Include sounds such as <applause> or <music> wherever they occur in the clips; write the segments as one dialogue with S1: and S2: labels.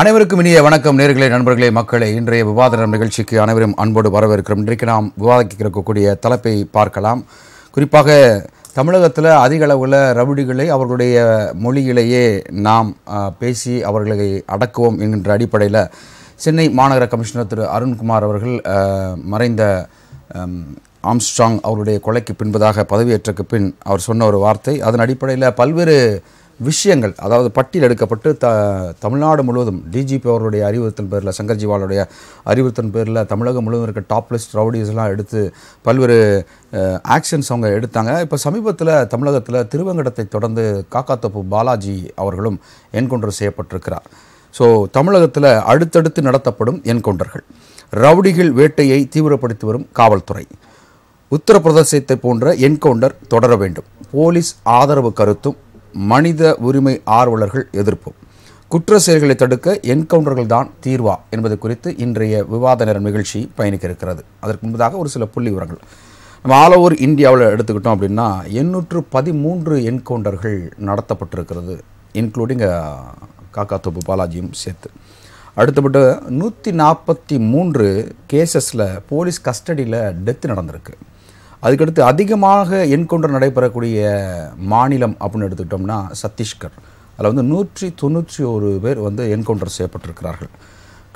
S1: அனைவருக்கும் இனிய வணக்கம். நேர்களே நண்பர்களே மக்களே இன்றைய விவாத நிகழ்ச்சிக்கு அனைவரும் அன்போடு வரவேற்கிறோம். இன்றைக்கு நாம் விவாதிக்க இருக்கக்கூடிய தலைப்பை பார்க்கலாம். குறிப்பாக தமிழகத்தில் அதிக அளவில் ரவுடிகளை அவர்களுடைய மொழியிலேயே நாம் பேசி அவர்களை அடக்குவோம் என்கின்ற அடிப்படையில் சென்னை மாநகர கமிஷனர் திரு அருண்குமார் அவர்கள் மறைந்த ஆம்ஸ்ட்ராங் அவருடைய கொலைக்கு பின்பதாக பதவியேற்றக்கு பின் அவர் சொன்ன ஒரு வார்த்தை. அதன் அடிப்படையில் பல்வேறு விஷயங்கள் அதாவது பட்டியல் எடுக்கப்பட்டு த தமிழ்நாடு முழுவதும் டிஜிபி அவருடைய அறிவுறுத்தல் பேரில் சங்கர்ஜிவாலுடைய அறிவுறுத்தல் பேரில் தமிழகம் முழுவதும் இருக்க டாப் லிஸ்ட் ரவுடிஸ்லாம் எடுத்து பல்வேறு ஆக்ஷன்ஸ் அவங்க எடுத்தாங்க. இப்போ சமீபத்தில் தமிழகத்தில் திருவங்கடத்தை தொடர்ந்து காக்காத்தோப்பு பாலாஜி அவர்களும் என்கவுண்டர் செய்யப்பட்டிருக்கிறார். ஸோ தமிழகத்தில் அடுத்தடுத்து நடத்தப்படும் என்கவுண்டர்கள். ரவுடிகள் வேட்டையை தீவிரப்படுத்தி வரும் காவல்துறை. உத்தரப்பிரதேசத்தை போன்ற என்கவுண்டர் தொடர வேண்டும். போலீஸ் ஆதரவு கருத்தும் மனித உரிமை ஆர்வலர்கள் எதிர்ப்பு. குற்ற செயல்களை தடுக்க என்கவுண்டர்கள் தான் தீர்வா என்பது குறித்து இன்றைய விவாத நேர நிகழ்ச்சி பயணிக்க இருக்கிறது அதற்கு முன்பதாக ஒரு சில புள்ளி விவரங்கள். நம்ம ஆல் ஓவர் இந்தியாவில் எடுத்துக்கிட்டோம் அப்படின்னா எண்ணூற்று பதிமூன்று என்கவுண்டர்கள் நடத்தப்பட்டிருக்கிறது இன்க்ளூடிங் காக்காத்தோப்பு பாலாஜியும் சேர்த்து. அடுத்தபட்டு நூற்றி நாற்பத்தி மூன்று கேசஸில் போலீஸ் கஸ்டடியில் டெத்து நடந்திருக்கு. அதுக்கடுத்து அதிகமாக என்கவுண்டர் நடைபெறக்கூடிய மாநிலம் அப்படின்னு எடுத்துக்கிட்டோம்னா சத்தீஸ்கர். அதில் வந்து நூற்றி தொண்ணூற்றி ஒரு பேர் வந்து என்கவுண்டர் செய்யப்பட்டிருக்கிறார்கள்.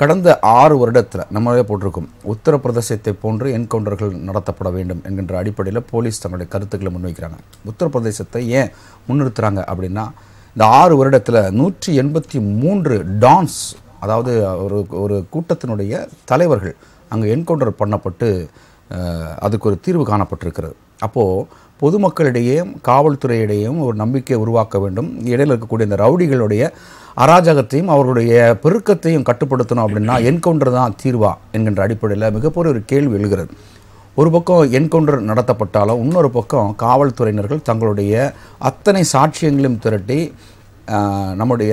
S1: கடந்த ஆறு வருடத்தில் நம்மளே போட்டிருக்கோம். உத்தரப்பிரதேசத்தை போன்று என்கவுண்டர்கள் நடத்தப்பட வேண்டும் என்கின்ற அடிப்படையில் போலீஸ் தங்களுடைய கருத்துக்களை முன்வைக்கிறாங்க. உத்தரப்பிரதேசத்தை ஏன் முன்னிறுத்துறாங்க அப்படின்னா இந்த ஆறு வருடத்தில் நூற்றி எண்பத்தி மூன்று டான்ஸ் அதாவது ஒரு ஒரு கூட்டத்தினுடைய தலைவர்கள் அங்கே என்கவுண்டர் பண்ணப்பட்டு அதுக்கு ஒரு தீர்வு காணப்பட்டிருக்கிறது. அப்போது பொதுமக்களிடையே காவல்துறையிடையும் ஒரு நம்பிக்கையை உருவாக்க வேண்டும். இடையில் இருக்கக்கூடிய இந்த ரவுடிகளுடைய அராஜகத்தையும் அவர்களுடைய பெருக்கத்தையும் கட்டுப்படுத்தணும் அப்படின்னா என்கவுண்டர் தான் தீர்வா என்கின்ற அடிப்படையில் மிகப்பெரிய ஒரு கேள்வி எழுகிறது. ஒரு பக்கம் என்கவுண்டர் நடத்தப்பட்டாலும் இன்னொரு பக்கம் காவல்துறையினர்கள் தங்களுடைய அத்தனை சாட்சியங்களையும் திரட்டி நம்முடைய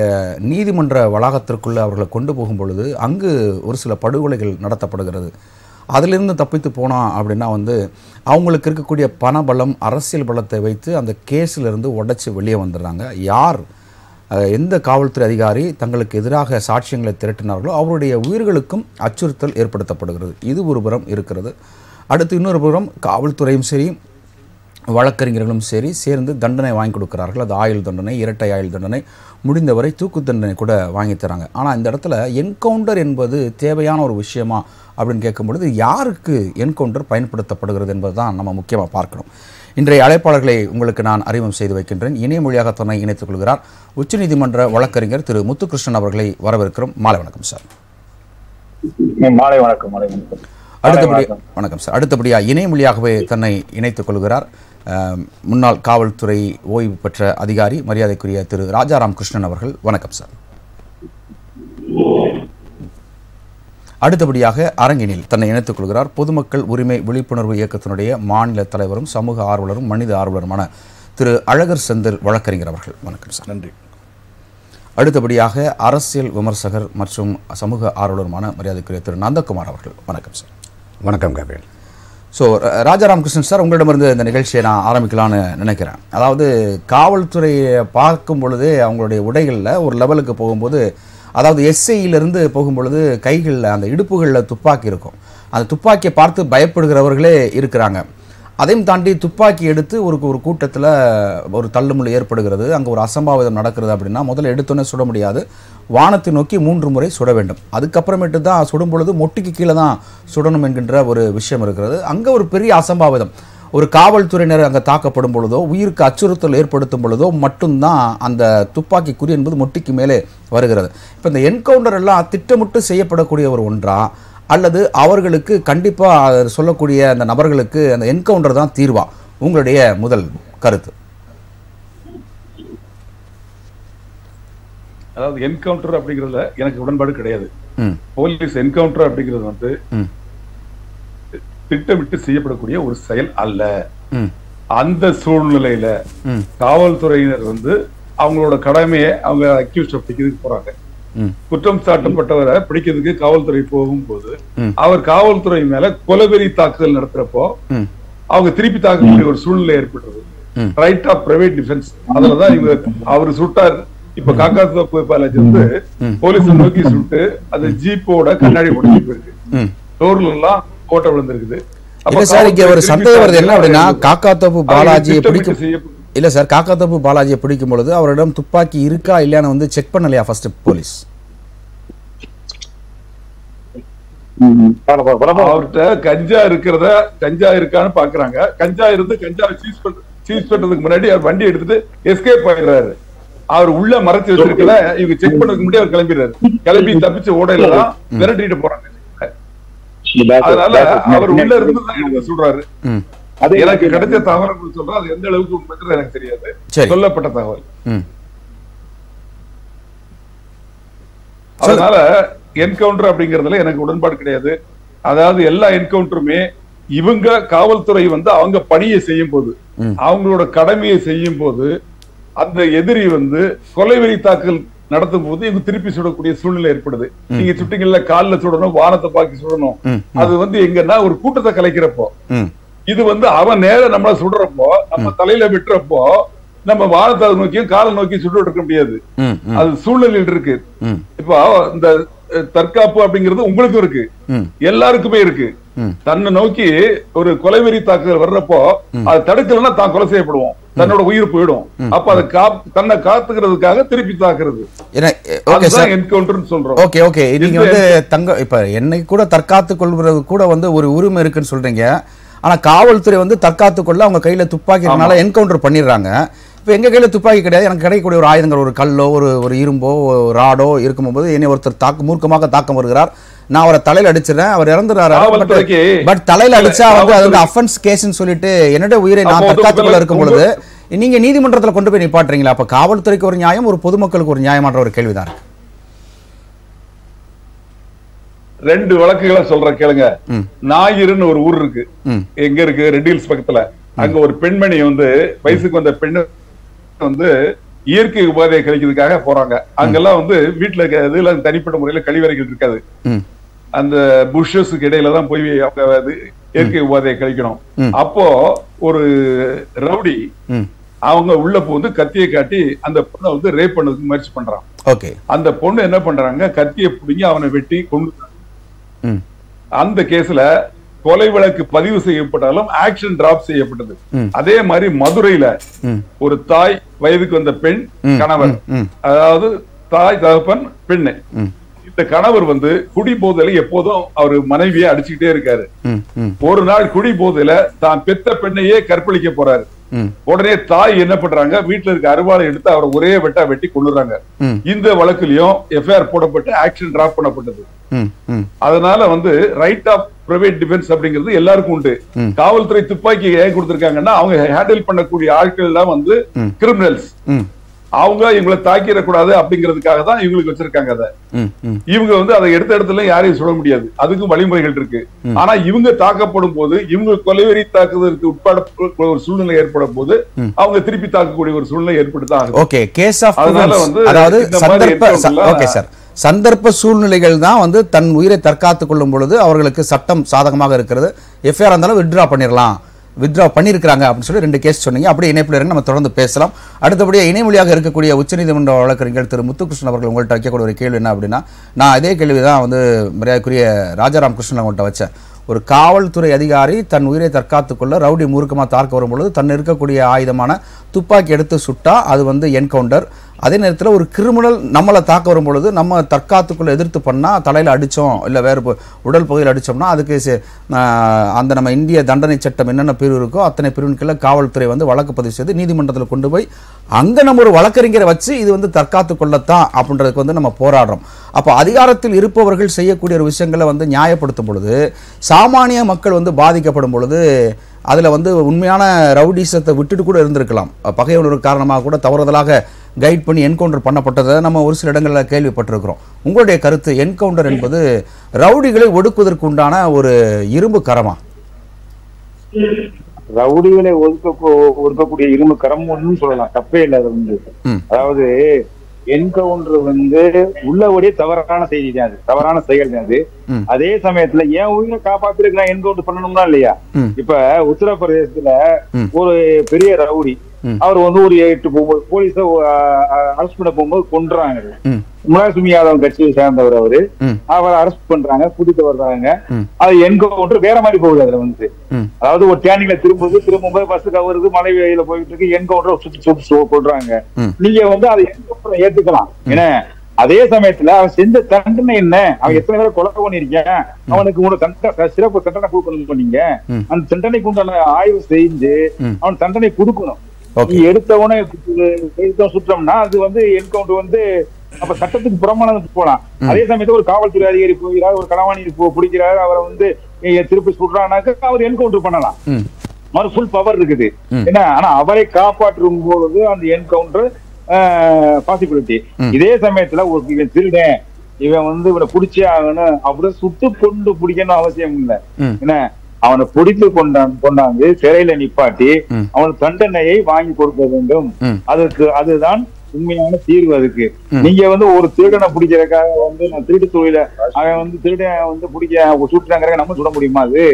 S1: நீதிமன்ற வளாகத்திற்குள்ளே அவர்களை கொண்டு போகும் பொழுது அங்கு ஒரு சில படுகொலைகள் நடத்தப்படுகிறது. அதிலிருந்து தப்பித்து போனோம் அப்படின்னா வந்து அவங்களுக்கு இருக்கக்கூடிய பண பலம் அரசியல் பலத்தை வைத்து அந்த கேஸிலிருந்து உடைச்சி வெளியே வந்துடுறாங்க. யார்? எந்த காவல்துறை அதிகாரி தங்களுக்கு எதிராக சாட்சியங்களை திரட்டினார்களோ அவருடைய உயிர்களுக்கும் அச்சுறுத்தல் ஏற்படுத்தப்படுகிறது. இது ஒரு புறம் இருக்கிறது. அடுத்து இன்னொரு புறம் காவல்துறையும் சரி வழக்கறிஞர்களும் சரி சேர்ந்து தண்டனை வாங்கி கொடுக்கிறார்கள். அது ஆயுள் தண்டனை இரட்டை ஆயுள் தண்டனை. முடிந்தவரை தூக்கு தண்டனை கூட வாங்கி தராங்க. ஆனால் இந்த இடத்துல என்கவுண்டர் என்பது தேவையான ஒரு விஷயமா அப்படின்னு கேட்கும் பொழுது யாருக்கு என்கவுண்டர் பயன்படுத்தப்படுகிறது என்பது தான் நம்ம முக்கியமாக பார்க்கணும். இன்றைய அழைப்பாளர்களை உங்களுக்கு நான் அறிமுகம் செய்து வைக்கின்றேன். இணைய மொழியாக தன்னை இணைத்துக் கொள்கிறார் உச்சநீதிமன்ற வழக்கறிஞர் திரு முத்துகிருஷ்ணன் அவர்களை வரவேற்கிறோம். மாலை வணக்கம் சார்.
S2: மாலை வணக்கம் மாலை வணக்கம்.
S1: அடுத்தபடி வணக்கம் சார். அடுத்தபடியா இணையமொழியாகவே தன்னை இணைத்துக் கொள்கிறார். முன்னாள் காவல்துறை ஓய்வு பெற்ற அதிகாரி மரியாதைக்குரிய திரு ராஜாராம் கிருஷ்ணன் அவர்கள் வணக்கம் சார். அடுத்தபடியாக அரங்கினில் தன்னை இணைத்துக் கொள்கிறார் பொதுமக்கள் உரிமை விழிப்புணர்வு இயக்கத்தினுடைய மாநில தலைவரும் சமூக ஆர்வலரும் மனித ஆர்வலருமான திரு அழகர் செந்தில் வழக்கறிஞர் அவர்கள். வணக்கம் சார்.
S3: நன்றி.
S1: அடுத்தபடியாக அரசியல் விமர்சகர் மற்றும் சமூக ஆர்வலருமான மரியாதைக்குரிய திரு நந்தகுமார் அவர்கள். வணக்கம் சார்.
S3: வணக்கம் கபில்.
S1: ஸோ ராஜாராம் கிருஷ்ணன் சார் உங்களிடமிருந்து இந்த நிகழ்ச்சியை நான் ஆரம்பிக்கலாம்னு நினைக்கிறேன். அதாவது காவல்துறையை பார்க்கும் பொழுது அவங்களுடைய உடைகளில் ஒரு லெவலுக்கு போகும்போது அதாவது எஸ்ஐயிலிருந்து போகும்பொழுது கைகளில் அந்த இடுப்புகளில் துப்பாக்கி இருக்கும். அந்த துப்பாக்கியை பார்த்து பயப்படுகிறவர்களே இருக்கிறாங்க. அதையும் தாண்டி துப்பாக்கி எடுத்து ஒரு ஒரு கூட்டத்தில் ஒரு தள்ளுமுள்ளு ஏற்படுகிறது. அங்கே ஒரு அசம்பாவிதம் நடக்கிறது அப்படின்னா முதல்ல எடுத்தோன்னே சுட முடியாது. வானத்தை நோக்கி மூன்று முறை சுட வேண்டும். அதுக்கப்புறமேட்டு தான் சுடும் பொழுது மொட்டிக்கு கீழே தான் சுடணும் என்கின்ற ஒரு விஷயம் இருக்கிறது. அங்கே ஒரு பெரிய அசம்பாவிதம். ஒரு காவல்துறையினர் அங்கே தாக்கப்படும் பொழுதோ உயிருக்கு அச்சுறுத்தல் ஏற்படுத்தும் பொழுதோ மட்டும்தான் அந்த துப்பாக்கி குறி என்பது மொட்டிக்கு மேலே வருகிறது. இப்போ இந்த என்கவுண்டர் எல்லாம் திட்டமிட்டு செய்யப்படக்கூடிய ஒரு ஒன்றா அல்லது அவர்களுக்கு கண்டிப்பாக சொல்லக்கூடிய அந்த நபர்களுக்கு அந்த என்கவுண்டர் தான் தீர்வா? உங்களுடைய முதல் கருத்து.
S2: அதாவது என்கவுண்டர் அப்படிங்கறதுல எனக்கு உடன்பாடு கிடையாது. போலீஸ் என்கவுண்டர் அப்படிங்கிறது வந்து திட்டமிட்டு செய்யப்படக்கூடிய ஒரு செயல் அல்ல. அந்த சூழ்நிலையில காவல்துறையினர் வந்து அவங்களோட கடமையை அவங்க அக்யூஸ்ட பிடிக்கிறதுக்கு போறாங்க. குற்றம் சாட்டப்பட்டவரை பிடிக்கிறதுக்கு காவல்துறை போகும்போது
S1: ம்.
S2: அவர் காவல்துறை மேல கொலவெறி தாக்குதல் நடத்துறப்போ அவங்க திருப்பி தாக்கக்கூடிய ஒரு சூழ்நிலை ஏற்படுறது
S1: ம்.
S2: ரைட் ஆஃப் பிரைவேட் டிஃபென்ஸ் அதுலதான் இவங்க அவர் சுட்டார். இப்ப காக்கா தோப்பு பாலாஜி வந்து. போலீஸ் நோக்கி சுட்டு அந்த ஜீப்போட கண்ணாடி உடைஞ்சு போயிருக்கு. டோர்ல எல்லாம் ஓட்ட விழுந்திருக்குது. அப்ப
S1: சார் இங்க ஒரு சந்தேகம் வருது. என்ன அப்படின்னா பாலாஜியை
S2: திட்டமிட்டு
S1: பிடிக்கும்.
S2: செய்யப்பட்ட-
S1: இல்ல சார் காக்காத்தோப்பு பாலாஜியை பிடிக்கும் பொழுது அவரிடம் துப்பாக்கி இருக்கா இல்லையான்னு வந்து செக் பண்ணலையா ஃபர்ஸ்ட் போலீஸ்
S2: அவர்கிட்ட கஞ்சா இருக்கிறத கஞ்சா இருக்கான்னு பாக்குறாங்க. கஞ்சா இருந்து கஞ்சா சீஸ் சீஸ் பண்றதுக்கு முன்னாடி அவர் வண்டி எடுத்துட்டு எஸ்கேப் ஆயிடுறாரு. அவர் உள்ள மறைச்சு வச்சிருக்கல இவங்க செக் பண்ணதுக்கு முன்னாடி அவர் கிளம்பிடுறாரு. கிளம்பி தப்பிச்சு ஓடையில தான் விரட்டிட்டு போறாங்க. அதனால அவர் உள்ள இருந்து சொல்றாரு. எனக்கு கிடைச்ச தகவல் சொல்றேன். அது எந்த அளவுக்கு உண்மைன்றது எனக்கு தெரியாது. சொல்லப்பட்ட தகவல். அதனால என்கவுண்டர் அப்படிங்கறதுல எனக்கு உடன்பாடு கிடையாது. அதாவது எல்லா என்கவுண்டருமே இவங்க காவல்துறை வந்து அவங்க பணியை செய்யும் போது. அவங்களோட கடமையை செய்யும் போது அந்த எதிரி வந்து கொலைவெறி தாக்குதல் நடத்தும் போது இவங்க திருப்பி சுடக்கூடிய சூழ்நிலை ஏற்படுது. நீங்க சுட்டிங்கல்ல கால்ல சுடணும் வானத்தை பாக்கி சுடணும். அது வந்து எங்கன்னா ஒரு கூட்டத்தை கலைக்கிறப்போ. இது வந்து அவன் நேர நம்மள சுடுறப்போ நம்ம தலையில விட்டுறப்போ நம்ம வானத்தை நோக்கியும் காலை நோக்கி சுட்டு இருக்க முடியாது. அது சூழ்நிலையில் இருக்கு. இப்போ இந்த தற்காப்பு அப்படிங்கிறது உங்களுக்கும் இருக்கு. எல்லாருக்குமே இருக்கு. தன்னை நோக்கி ஒரு கொலைவெறி தாக்குதல் வர்றப்போ அது தடுக்கலன்னா தான் கொலை செய்யப்படுவோம். தன்னோட உயிர் போயிடும். அப்ப அதை தன்னை காத்துக்கிறதுக்காக திருப்பி தாக்குறது. என்கவுண்டர்னு சொல்றோம்.
S1: Okay okay. நீங்க வந்து தங்க இப்ப என்னை கூட தற்காத்து கொள்வது கூட வந்து ஒரு உரிமை இருக்குன்னு சொல்றீங்க. ஆனா காவல்துறை வந்து தற்காத்து கொள்ள அவங்க கையில துப்பாக்கி இருக்கனால என்கவுண்டர் பண்ணிடுறாங்க. இப்ப எங்க கையில துப்பாக்கி கிடையாது. எனக்கு கிடைக்கக்கூடிய ஒரு ஆயுதங்கள் ஒரு கல்லோ ஒரு ஒரு இரும்போ ஒரு ராடோ இருக்கும்போது என்னை ஒருத்தர் தாக்கு மூர்க்கமாக தாக்கம் வருகிறார். நான் அவரை தலையில அடிச்சிடறேன். அவர் இறந்துறாரு பட் தலையில அடிச்சா வந்து அது வந்து அஃபென்ஸ் கேஸ்னு சொல்லிட்டு என்னோட உயிரை நான்
S2: அப்போ
S1: தற்காத்து கொள்ள
S2: உங்க-
S1: இருக்கும் பொழுது நீங்க நீதிமன்றத்துல கொண்டு போய் நிப்பாட்டுறீங்களா? அப்ப காவல்துறைக்கு ஒரு நியாயம் ஒரு பொதுமக்களுக்கு ஒரு நியாயமான ஒரு கேள்விதான் இருக்கு.
S2: ரெண்டு வழக்குகளை சொல்றேன் கேளுங்க.
S1: ம்.
S2: ஞாயிறுன்னு ஒரு ஊர் இருக்கு. எங்க இருக்கு? ரெட் ஹில்ஸ் பக்கத்துல. அங்க ஒரு பெண்மணி வந்து வயசுக்கு வந்த பெண்ணு வந்து இயற்கை உபாதையை கழிக்கிறதுக்காக போறாங்க. அங்கெல்லாம் வந்து வீட்டுல இருக்க இதுல தனிப்பட்ட முறையில கழிவறைகள் இருக்காது. அந்த புஷஸுக்கு இடையில தான் போய் அவங்க இயற்கை உபாதையை கழிக்கணும். அப்போ ஒரு ரவுடி அவங்க உள்ள வந்து கத்தியை காட்டி அந்த பொண்ணை வந்து ரேப் பண்ணதுக்கு முயற்சி பண்றான். அந்த பொண்ணு என்ன பண்றாங்க? கத்தியை பிடிங்கி அவனை வெட்டி கொண்டு அந்த கேஸ்ல கொலை வழக்கு பதிவு செய்யப்பட்டாலும் ஆக்ஷன் டிராப் செய்யப்பட்டது. அதே மாதிரி மதுரையில ஒரு தாய் வயதுக்கு வந்த பெண் கணவர். அதாவது தாய் தகப்பன் பெண்ணு. இந்த கணவர் வந்து குடி போதையில எப்போதும் அவர் மனைவியை அடிச்சுக்கிட்டே இருக்காரு. ஒரு நாள் குடி போதையில தான் பெத்த பெண்ணையே கற்பழிக்க போறாரு. உடனே தாய் என்ன பண்றாங்க? வீட்டுல இருக்க அருவாளை எடுத்து அவரை ஒரே வெட்டா வெட்டி கொண்டுறாங்க
S1: ம்.
S2: இந்த வழக்குலயும் எஃப்ஐஆர் போடப்பட்டு ஆக்ஷன் டிராப் பண்ணப்பட்டது. அதனால வந்து ரைட் ஆஃப் பிரைவேட் டிஃபென்ஸ் அப்படிங்கிறது எல்லாருக்கும் உண்டு. காவல்துறை துப்பாக்கி ஏன் கொடுத்திருக்காங்கன்னா அவங்க ஹேண்டில் பண்ணக்கூடிய ஆட்கள் எல்லாம் வந்து. கிரிமினல்ஸ் அவங்க இவங்களை தாக்கிடக்கூடாது அப்படிங்கிறதுக்காக தான் இவங்களுக்கு வச்சிருக்காங்க அதை. இவங்க வந்து அதை எடுத்த இடத்துல யாரையும் சொல்ல முடியாது. அதுக்கும் வழிமுறைகள் இருக்கு. ஆனா இவங்க தாக்கப்படும் போது இவங்க கொலைவெறி தாக்குதலுக்கு உட்பட ஒரு சூழ்நிலை ஏற்படும் போது. அவங்க திருப்பி தாக்கக்கூடிய ஒரு சூழ்நிலை ஏற்பட்டுதான் ஆகுது.
S1: ஓகே கேஸ் ஆஃப்
S2: அதனால வந்து
S1: அதாவது சந்தர்ப்ப ஓகே சார் சந்தர்ப்ப சூழ்நிலைகள் தான் வந்து தன் உயிரை தற்காத்துக் கொள்ளும் பொழுது அவர்களுக்கு சட்டம் சாதகமாக இருக்கிறது. எஃப்ஐஆர் இருந்தாலும் வித்ட்ரா பண்ணிடலாம் வித்ட்ரா பண்ணியிருக்கிறாங்க அப்படின்னு சொல்லி ரெண்டு கேஸ் சொன்னீங்க. அப்படியே இணைப்பில் இருங்க நம்ம தொடர்ந்து பேசலாம். அடுத்தபடியாக இணைமொழியாக இருக்கக்கூடிய உச்சநீதிமன்ற வழக்கறிஞர் திரு முத்துகிருஷ்ணன் அவர்கள் உங்கள்கிட்ட வைக்கக்கூடிய ஒரு கேள்வி என்ன அப்படின்னா நான் அதே கேள்வி தான் வந்து மரியாதைக்குரிய ராஜாராம் கிருஷ்ணன் அவங்கள்ட்ட வச்சேன். ஒரு காவல்துறை அதிகாரி தன் உயிரை தற்காத்துக்குள்ள ரவுடி மூர்க்கமாக தாக்க வரும்பொழுது தன் இருக்கக்கூடிய ஆயுதமான துப்பாக்கி எடுத்து சுட்டால் அது வந்து என்கவுண்டர் அதே நேரத்தில் ஒரு கிரிமினல் நம்மளை தாக்க வரும்பொழுது நம்ம தற்காத்துக்குள்ளே எதிர்த்து பண்ணால் தலையில் அடித்தோம் இல்லை வேறு உடல் பகுதியில் அடித்தோம்னா அதுக்கு அந்த நம்ம இந்திய தண்டனை சட்டம் என்னென்ன பிரிவு இருக்கோ அத்தனை பிரிவின் கீழே காவல்துறை வந்து வழக்கு பதிவு செய்து நீதிமன்றத்தில் கொண்டு போய் அங்கே நம்ம ஒரு வழக்கறிஞரை வச்சு இது வந்து தற்காத்து கொள்ளத்தான் அப்படின்றதுக்கு வந்து நம்ம போராடுறோம். அப்போ அதிகாரத்தில் இருப்பவர்கள் செய்யக்கூடிய ஒரு விஷயங்களை வந்து நியாயப்படுத்தும் பொழுது சாமானிய மக்கள் வந்து பாதிக்கப்படும் பொழுது அதில் வந்து உண்மையான ரவுடிசத்தை விட்டுட்டு கூட இருந்திருக்கலாம். பகையுணர்வு காரணமாக கூட தவறுதலாக கைட் பண்ணி என்கவுண்டர் பண்ணப்பட்டதை நம்ம ஒரு சில இடங்களில் கேள்விப்பட்டிருக்கிறோம். உங்களுடைய கருத்து என்கவுண்டர் என்பது ரவுடிகளை ஒடுக்குவதற்கு உண்டான ஒரு இரும்பு கரமா?
S3: ரவுடிகளை ஒதுக்க ஒதுக்கக்கூடிய இரும்பு கரம் ஒன்றும் சொல்லலாம். தப்பே இல்லை அது வந்து. அதாவது என்கவுண்டர் வந்து உள்ளபடியே தவறான செய்தி தான் அது தவறான செயல் தான் அது. அதே சமயத்துல என் உயிரை காப்பாத்துறதுக்கு நான் என்கவுண்டர் பண்ணணும்னா இல்லையா இப்ப உத்தரப்பிரதேசத்துல. ஒரு பெரிய ரவுடி அவர் வந்து ஒரு எட்டு போகும்போது போலீஸ அரெஸ்ட் பண்ண போகும்போது கொன்றாங்க முலாசுமி யாதவ் கட்சியை சேர்ந்தவர் அவரு. அவரை அரெஸ்ட் பண்றாங்க கூட்டிட்டு வர்றாங்க. அது என்கவுண்டர் வேற மாதிரி போகுது அதுல வந்து. அதாவது ஒரு டேனிங்ல திரும்புது திரும்பும்போது பஸ் கவருது மலை வெயில போயிட்டு இருக்கு என்கவுண்டர் சுத்தி சுத்தி
S1: ம்.
S3: நீங்க வந்து அதை என்கவுண்டர் ஏத்துக்கலாம். ஏன்னா அதே சமயத்துல அவன் செஞ்ச தண்டனை என்ன? அவன் எத்தனை பேரை கொலை பண்ணிருக்கேன் அவனுக்கு உன தண்டனை சிறப்பு தண்டனை கொடுக்கணும் பண்ணீங்க. அந்த தண்டனைக்கு உண்டான ஆய்வு செஞ்சு. அவன் தண்டனை கொடுக்கணும். எடுத்த சுற்றம்னா அது வந்து என்கவுண்டர் வந்து அப்ப சட்டத்துக்கு புறமானது போலாம். அதே சமயத்துல ஒரு காவல்துறை அதிகாரி போகிறார் ஒரு களவாணி போ- பிடிக்கிறார் அவரை வந்து திருப்பி சுடுறானாக்க அவர் என்கவுண்டர் பண்ணலாம். அவர் ஃபுல் பவர் இருக்குது. என்ன? ஆனா அவரை காப்பாற்றும் பொழுது அந்த என்கவுண்டர் பாசிபிலிட்டி. இதே சமயத்துல ஒரு இவன் திருடன் இவன் வந்து இவனை பிடிச்சே ஆகணும். அப்படியே சுட்டு கொண்டு பிடிக்கணும் அவசியம் இல்ல. என்ன? அவனை பிடித்து கொண்டான் கொண்டாந்து சிறையில நிப்பாட்டி
S1: ம்.
S3: அவனுக்கு தண்டனையை வாங்கி கொடுக்க வேண்டும்
S1: ம்
S3: அதுக்கு அதுதான் உண்மையான தீர்வு அதுக்கு. நீங்க வந்து ஒரு திருடனை பிடிக்கிறதுக்காக வந்து நான் திருட்டு தொழில அவன் வந்து திருடன் வந்து பிடிக்க சுட்டுறாங்க நம்ம சுட முடியுமா அது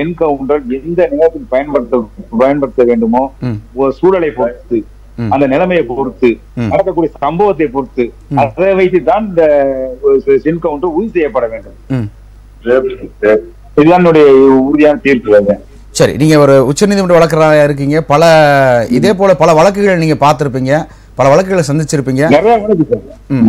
S3: என்கவுண்டர் எந்த நேரத்துக்கு பயன்படுத்த பயன்படுத்த வேண்டுமோ ஒரு சூழலை பொறுத்து. அந்த நிலைமையை பொறுத்து. நடக்கக்கூடிய சம்பவத்தை பொறுத்து. அதை வைத்து தான் இந்த என்கவுண்டர் உறுதி செய்யப்பட வேண்டும் இதுதான் என்னுடைய உறுதியான தீர்ப்பு.
S1: சரி நீங்க ஒரு உச்சநீதிமன்ற வழக்கறிஞராக இருக்கீங்க. பல இதே போல பல வழக்குகள் நீங்க பார்த்திருப்பீங்க. பல வழக்குகளை சந்திச்சிருப்பீங்க.
S3: நிறைய வழக்கு.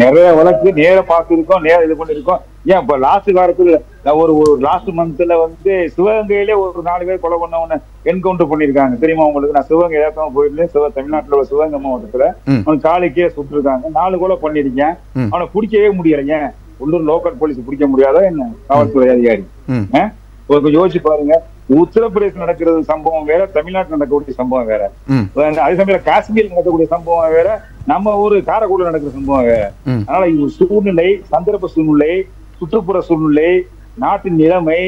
S3: நிறைய வழக்கு நேர பார்த்திருக்கோம் நேர இது பண்ணிருக்கோம். ஏன் இப்ப லாஸ்ட் காலத்துல ஒரு ஒரு லாஸ்ட் மந்த்ல வந்து சிவகங்கையிலே ஒரு நாலு பேர் கொலை பண்ணவன என்கவுண்டர் பண்ணிருக்காங்க. தெரியுமா உங்களுக்கு? நான் சிவகங்கை ஏற்காம போயிருந்தேன். சிவ தமிழ்நாட்டுல உள்ள சிவகங்கை மாவட்டத்துல. அவன் காலைக்கே சுட்டிருக்காங்க நாலு கொலை பண்ணிருக்கேன். அவனை பிடிக்கவே முடியல ஏன் உள்ளூர் லோக்கல் போலீஸ் பிடிக்க முடியாதா என்ன? காவல்துறை அதிகாரி. கொஞ்சம் யோசிச்சு பாருங்க. உத்தரப்பிரதேசம் நடக்கிறது சம்பவம் வேற தமிழ்நாட்டுல நடக்கக்கூடிய சம்பவம் வேற. அதே சமயம் காஷ்மீர் நடக்கக்கூடிய சம்பவம் வேற நம்ம ஊரு காரைக்குடியில் நடக்கிற சம்பவம் வேற. அதனால சூழ்நிலை சந்தர்ப்ப சூழ்நிலை சுற்றுப்புற சூழ்நிலை நாட்டின் நிலைமை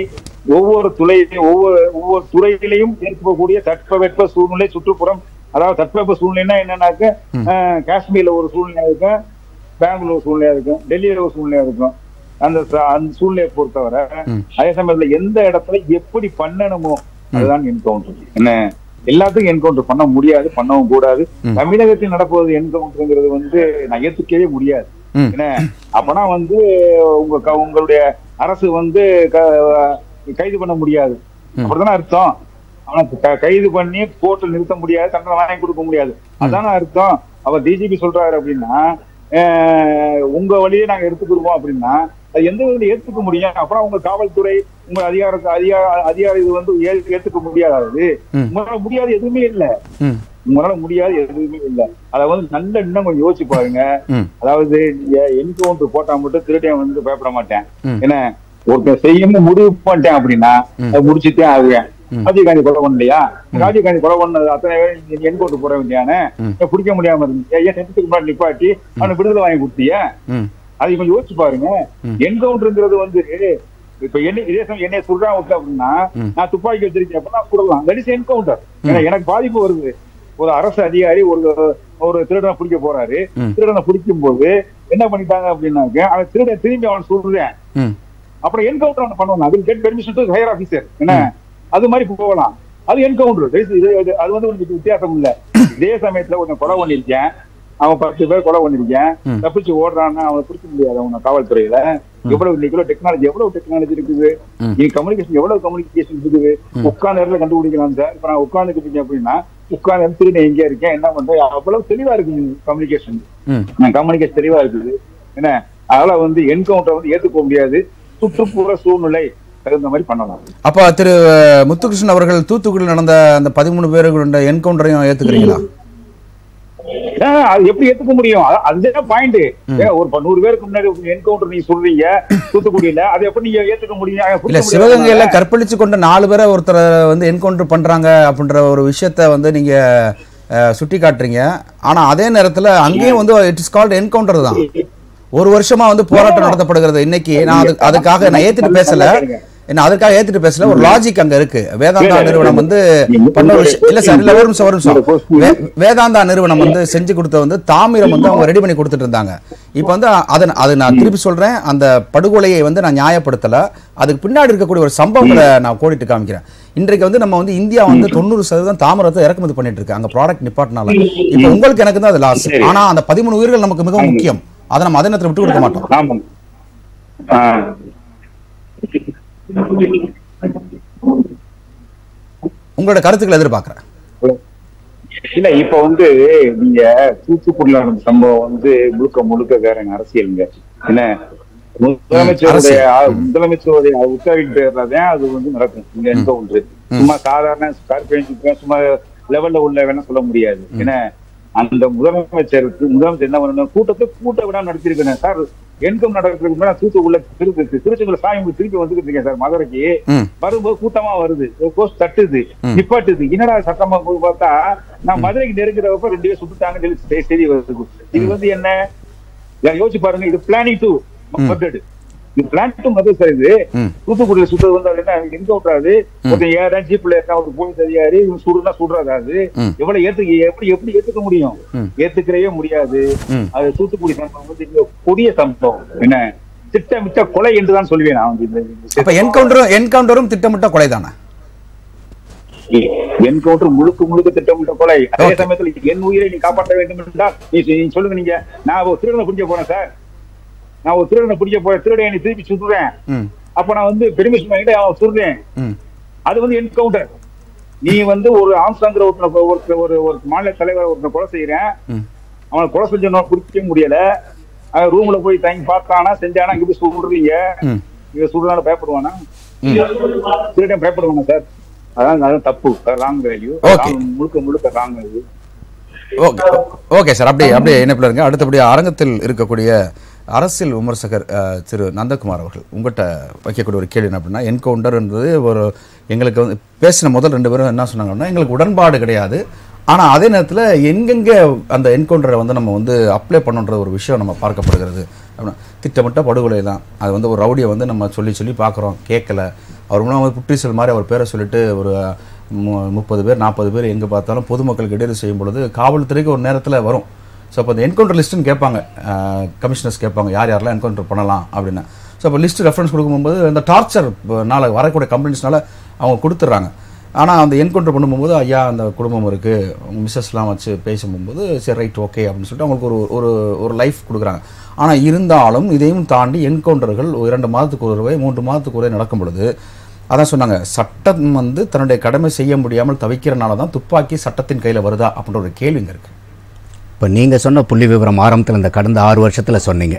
S3: ஒவ்வொரு துறையிலையும் ஒவ்வொரு ஒவ்வொரு துறையிலையும் ஏற்படக்கூடிய தட்பவெட்ப சூழ்நிலை சுற்றுப்புறம் அதாவது தட்பவெப்ப சூழ்நிலைன்னா என்னன்னாக்க காஷ்மீர்ல ஒரு சூழ்நிலை இருக்கும் பெங்களூர் சூழ்நிலையா இருக்கும் டெல்லியில ஒரு சூழ்நிலையா இருக்கும். அந்த அந்த சூழ்நிலையை பொறுத்தவரை. அதே சமயத்துல எந்த இடத்துல எப்படி பண்ணணுமோ அதுதான் என்கவுண்டர் என்ன எல்லாத்துக்கும் என்கவுண்டர் பண்ண முடியாது பண்ணவும் கூடாது. தமிழகத்தில் நடப்பது என்கவுண்டர்ங்கிறது வந்து நான் ஏத்துக்கவே முடியாது. என்ன அப்பனா வந்து உங்க உங்களுடைய அரசு வந்து கைது பண்ண முடியாது. அப்படிதானே அர்த்தம். க- கைது பண்ணி கோர்ட்டில் நிறுத்த முடியாது தண்டனை வாங்கி கொடுக்க முடியாது. அதானே அர்த்தம். அவர் டிஜிபி சொல்றாரு அப்படின்னா உங்க வழியை நாங்க எடுத்துக்கிடுவோம் அப்படின்னா அது எந்த வழியில ஏத்துக்க முடியும்? அப்புறம் உங்க காவல்துறை உங்க அதிகாரத்தை அதிகார அதிகார இது வந்து ஏ- ஏத்துக்க முடியாது. உங்களால முடியாது எதுவுமே இல்ல. உங்களால முடியாது எதுவுமே இல்ல. அத வந்து நல்ல இன்னும் கொஞ்சம் யோசிச்சு பாருங்க. அதாவது என்கவுண்டர் போட்டா மட்டும் திருடன் வந்து பயப்பட மாட்டேன். என்ன ஒருத்தன் செய்யணும்னு முடிவு பண்ணிட்டேன் அப்படின்னா. அதை முடிச்சுட்டே ஆகுவேன். ராஜீவ்காந்தி கொலை பண்ணலையா? ராஜீவ்காந்தி கொலை பண்ணது அத்தனை பேர் என்கவுண்டர் போட வேண்டியானே பிடிக்க முடியாம இருந்துச்சு ஏன் செத்துக்கு முன்னாடி நிப்பாட்டி அவனை விடுதலை வாங்கி கொடுத்திய? அதை கொஞ்சம் யோசிச்சு பாருங்க. என்கவுண்டர்ங்கிறது வந்து இப்ப என்ன இதே சமயம் என்னைய சுடுறான் விட்டு அப்படின்னா. நான் துப்பாக்கி வச்சிருக்கேன் அப்படின்னா சுடலாம் தட் இஸ் என்கவுண்டர் ஏன்னா எனக்கு பாதிப்பு வருது. ஒரு அரசு அதிகாரி ஒரு ஒரு திருடனை பிடிக்க போறாரு. திருடனை பிடிக்கும் போது என்ன பண்ணிட்டாங்க அப்படின்னாக்க அவன் திருடன் திரும்பி அவன் சொல்றேன். அப்புறம் என்கவுண்டர் அவன் பண்ணுவாங்க. அது get permission to higher officer என்ன? அது மாதிரி போகலாம். அது என்கவுண்டர் அது வந்து உங்களுக்கு வித்தியாசம் இல்ல. இதே சமயத்துல கொஞ்சம் கொலை பண்ணிருக்கேன் அவன் பத்து பேர் கொலை பண்ணிருக்கேன். தப்பிச்சு ஓடுறான்னா அவனை பிடிக்க முடியாது அவன காவல்துறையில. எவ்வளவு இன்னைக்கு டெக்னாலஜி எவ்வளவு டெக்னாலஜி இருக்குது. நீ கம்யூனிகேஷன் எவ்வளவு கம்யூனிகேஷன் இருக்குது? உட்கார்ந்த இடத்துல கண்டுபிடிக்கலாம் சார். இப்ப நான் உட்கார்ந்துக்கிட்டீங்க அப்படின்னா உட்கார்ந்து இடத்துல நான் எங்க இருக்கேன் என்ன பண்றேன் அவ்வளவு தெளிவா இருக்கு கம்யூனிகேஷன் கம்யூனிகேஷன் தெளிவா இருக்குது. என்ன அதனால வந்து என்கவுண்டர் வந்து ஏத்துக்க முடியாது. சுற்றுப்புற சூழ்நிலை தகுந்த மாதிரி பண்ணலாம்.
S1: அப்ப திரு முத்துகிருஷ்ணன் அவர்கள் தூத்துக்குடியில் நடந்த அந்த பதிமூணு பேருடைய என்கவுண்டரையும் ஏத்துக்கிறீங்களா?
S3: அது எப்படி ஏத்துக்க முடியும்? அதுதான் பாயிண்ட் ஒரு நூறு பேருக்கு முன்னாடி என்கவுண்டர் நீங்க சொல்றீங்க தூத்துக்குடியில அதை எப்படி நீங்க ஏத்துக்க முடியும்?
S1: இல்ல சிவகங்கையில. கற்பழிச்சு கொண்ட நாலு பேரை ஒருத்தரை வந்து என்கவுண்டர் பண்றாங்க அப்படின்ற ஒரு விஷயத்த வந்து நீங்க சுட்டி காட்டுறீங்க ஆனா அதே நேரத்துல அங்கேயும் வந்து இட்ஸ் கால்ட் என்கவுண்டர் தான். ஒரு வருஷமா வந்து போராட்டம் நடத்தப்படுகிறது. இன்னைக்கு நான் அது அதுக்காக நான் ஏத்துட்டு பேசல. என்ன அதற்காக ஏத்துட்டு பேசல ஒரு லாஜிக் அங்க இருக்கு. வேதாந்தா நிறுவனம் வந்து பண்ண இல்ல சார் இல்ல ஒரு நிமிஷம் ஒரு நிமிஷம். வேதாந்தா நிறுவனம் வந்து செஞ்சு கொடுத்த வந்து தாமிரம் வந்து அவங்க ரெடி பண்ணி கொடுத்துட்டு இருந்தாங்க. இப்போ வந்து அதை அது நான் திருப்பி சொல்றேன். அந்த படுகொலையை வந்து நான் நியாயப்படுத்தல. அதுக்கு பின்னாடி இருக்கக்கூடிய ஒரு சம்பவங்களை நான் கோடிட்டு காமிக்கிறேன். இன்றைக்கு வந்து நம்ம வந்து இந்தியா வந்து தொண்ணூறு சதவீதம் தாமிரத்தை இறக்குமதி பண்ணிட்டு இருக்கு. அங்க ப்ராடக்ட் நிப்பாட்டினால. இப்போ உங்களுக்கு எனக்கு தான் அது லாஸ். ஆனா அந்த பதிமூணு உயிர்கள் நமக்கு மிகவும் முக்கியம். அதை நம்ம அதே நேரத்தில் விட்டு கொடுக்க மாட்டோம். உங்களோட கருத்துக்களை எதிர்பார்க்கிறேன்.
S3: இல்ல இப்ப வந்து நீங்க தூத்துக்குடியில நடந்த சம்பவம் வந்து முழுக்க முழுக்க வேற அரசியலுங்க. என்ன? முதலமைச்சருடைய முதலமைச்சருடைய உத்தரவின் பேர்ல தான் அது வந்து நடக்கும். இங்க எங்க ஒன்று? சும்மா சாதாரண ஸ்கார்பியன் சும்மா லெவல்ல உள்ள வேணா சொல்ல முடியாது. ஏன்னா அந்த முதலமைச்சருக்கு முதலமைச்சர் என்ன பண்ணணும்? கூட்டத்தை கூட்ட விட நடத்திருக்கேன் சார். என்கம் நடக்கிறதுக்கு முன்னாடி தூத்துக்குள்ள திரு திருச்செங்கோட சாமி கும்பிட்டு திருப்பி வந்துட்டு இருக்கேன் சார் மதுரைக்கு. வரும்போது கூட்டமா வருது. ஒரு கோஸ் தட்டுது நிப்பாட்டுது. என்னடா சட்டமா போய் பார்த்தா நான் மதுரைக்கு நெருங்குறப்ப ரெண்டு பேர் சுட்டுட்டாங்கன்னு சொல்லி செய்தி வருது. இது வந்து என்ன? யோசிச்சு பாருங்க இது பிளானிங் டு மெத்தட் இது பிளான் டு மெத்தட் சார் இது. தூத்துக்குடியில சுடுறது வந்து என்ன? எங்க விட்டுறாது. ஒருத்தன் ஏறா ஜீப்ல ஏறா ஒரு போலீஸ் அதிகாரி இவன் சுடுறா சுடுறாது அது. எவ்வளவு ஏத்துக்க எப்படி எப்படி ஏத்துக்க முடியும். ஏத்துக்கிறவே முடியாது. அது தூத்துக்குடி சம்பவம் வந்து கொடிய சம்பவம். என்ன? திட்டமிட்ட கொலை என்றுதான் சொல்லுவேன் நான்
S1: அப்ப என்கவுண்டரும் என்கவுண்டரும் திட்டமிட்ட கொலை தானே?
S3: என்கவுண்டர் முழுக்க முழுக்க திட்டமிட்ட கொலை. அதே. சமயத்துல என் உயிரை நீ காப்பாற்ற வேண்டும் என்றால் நீ சொல்லுங்க நீங்க. நான் திருடனை பிடிக்க போறேன் சார். நான் ஒரு திருடனை பிடிக்க போறேன். திருடனை நீ திருப்பி சுடுறேன் அப்ப நான் வந்து பெருமிஷன் வாங்கிட்டு அவன் சுடுறேன். அது வந்து என்கவுண்டர் நீ வந்து ஒரு ஆம்சாங்கிற ஒருத்தர் ஒரு ஒரு மாநில தலைவர் ஒருத்தனை கொலை செய்யறேன். அவனை கொலை செஞ்சவன பிடிக்க முடியல. அவன் ரூம்ல போய் தங்கி பார்த்தானா செஞ்சானா இங்க போய் சுடுறீங்க.
S1: ம்.
S3: இவன் சுடுறதுனால பயப்படுவானா? திருடன் பயப்படுவானா சார் அதான் அதான் தப்பு. Wrong value. முழுக்க முழுக்க ராங் இது
S1: ஓகே ஓகே சார் அப்படியே அப்படியே இணைப்பில் இருங்க. அடுத்தபடியாக அரங்கத்தில் இருக்கக்கூடிய அரசியல் விமர்சகர் திரு நந்தகுமார் அவர்கள் உங்கள்கிட்ட வைக்கக்கூடிய ஒரு கேள்வி என்ன அப்படின்னா என்கவுண்டர் என்பது ஒரு எங்களுக்கு வந்து பேசின முதல் ரெண்டு பேரும் என்ன சொன்னாங்கன்னா எங்களுக்கு உடன்பாடு கிடையாது. ஆனால் அதே நேரத்தில் எங்கெங்கே அந்த என்கவுண்டரை வந்து நம்ம வந்து அப்ளை பண்ணுன்ற ஒரு விஷயம் நம்ம பார்க்கப்படுகிறது அப்படின்னா திட்டமிட்ட படுகொலை தான். அது வந்து ஒரு ரவுடியை வந்து நம்ம சொல்லி சொல்லி பார்க்குறோம் கேட்கல. அவர் மூலம் வந்து புற்றீசல் மாதிரி அவர் பேரை சொல்லிட்டு ஒரு மு- முப்பது பேர் நாற்பது பேர் எங்கே பார்த்தாலும் பொதுமக்களுக்கு இடையில செய்யும் பொழுது காவல்துறைக்கு ஒரு நேரத்தில் வரும். ஸோ அப்போ அந்த என்கவுண்டர் லிஸ்ட்டுன்னு கேட்பாங்க. கமிஷனர்ஸ் கேட்பாங்க யார் யாரெல்லாம் என்கவுண்டர் பண்ணலாம்? அப்படின்னு. ஸோ அப்போ லிஸ்ட் ரெஃபரன்ஸ் கொடுக்கும்போது இந்த டார்ச்சர் நாள வரக்கூடிய கம்ப்ளைண்ட்ஸ்னால அவங்க கொடுத்துட்றாங்க. ஆனால் அந்த என்கவுண்டர் பண்ணும்போது ஐயா அந்த குடும்பம் இருக்குது உங்கள் மிஸ்ஸஸ்லாம் வச்சு பேசும்போது சரி ரைட் ஓகே அப்படின்னு சொல்லிட்டு அவங்களுக்கு ஒரு ஒரு ஒரு லைஃப் கொடுக்குறாங்க. ஆனால் இருந்தாலும் இதையும் தாண்டி என்கவுண்டர்கள் ஒரு இரண்டு மாதத்துக்கு ஒரு ரூபாய் மூன்று மாதத்துக்கு ஒரு நடக்கும் பொழுது அதான் சொன்னாங்க சட்டம் வந்து தன்னுடைய கடமை செய்ய முடியாமல் தவிக்கிறனால தான் துப்பாக்கி சட்டத்தின் கையில் வருதா? அப்படின்ற ஒரு கேள்விங்க இருக்குது
S4: இப்போ நீங்கள் சொன்ன புள்ளி விவரம் ஆரம்பத்தில் இந்த கடந்த ஆறு வருஷத்தில் சொன்னீங்க.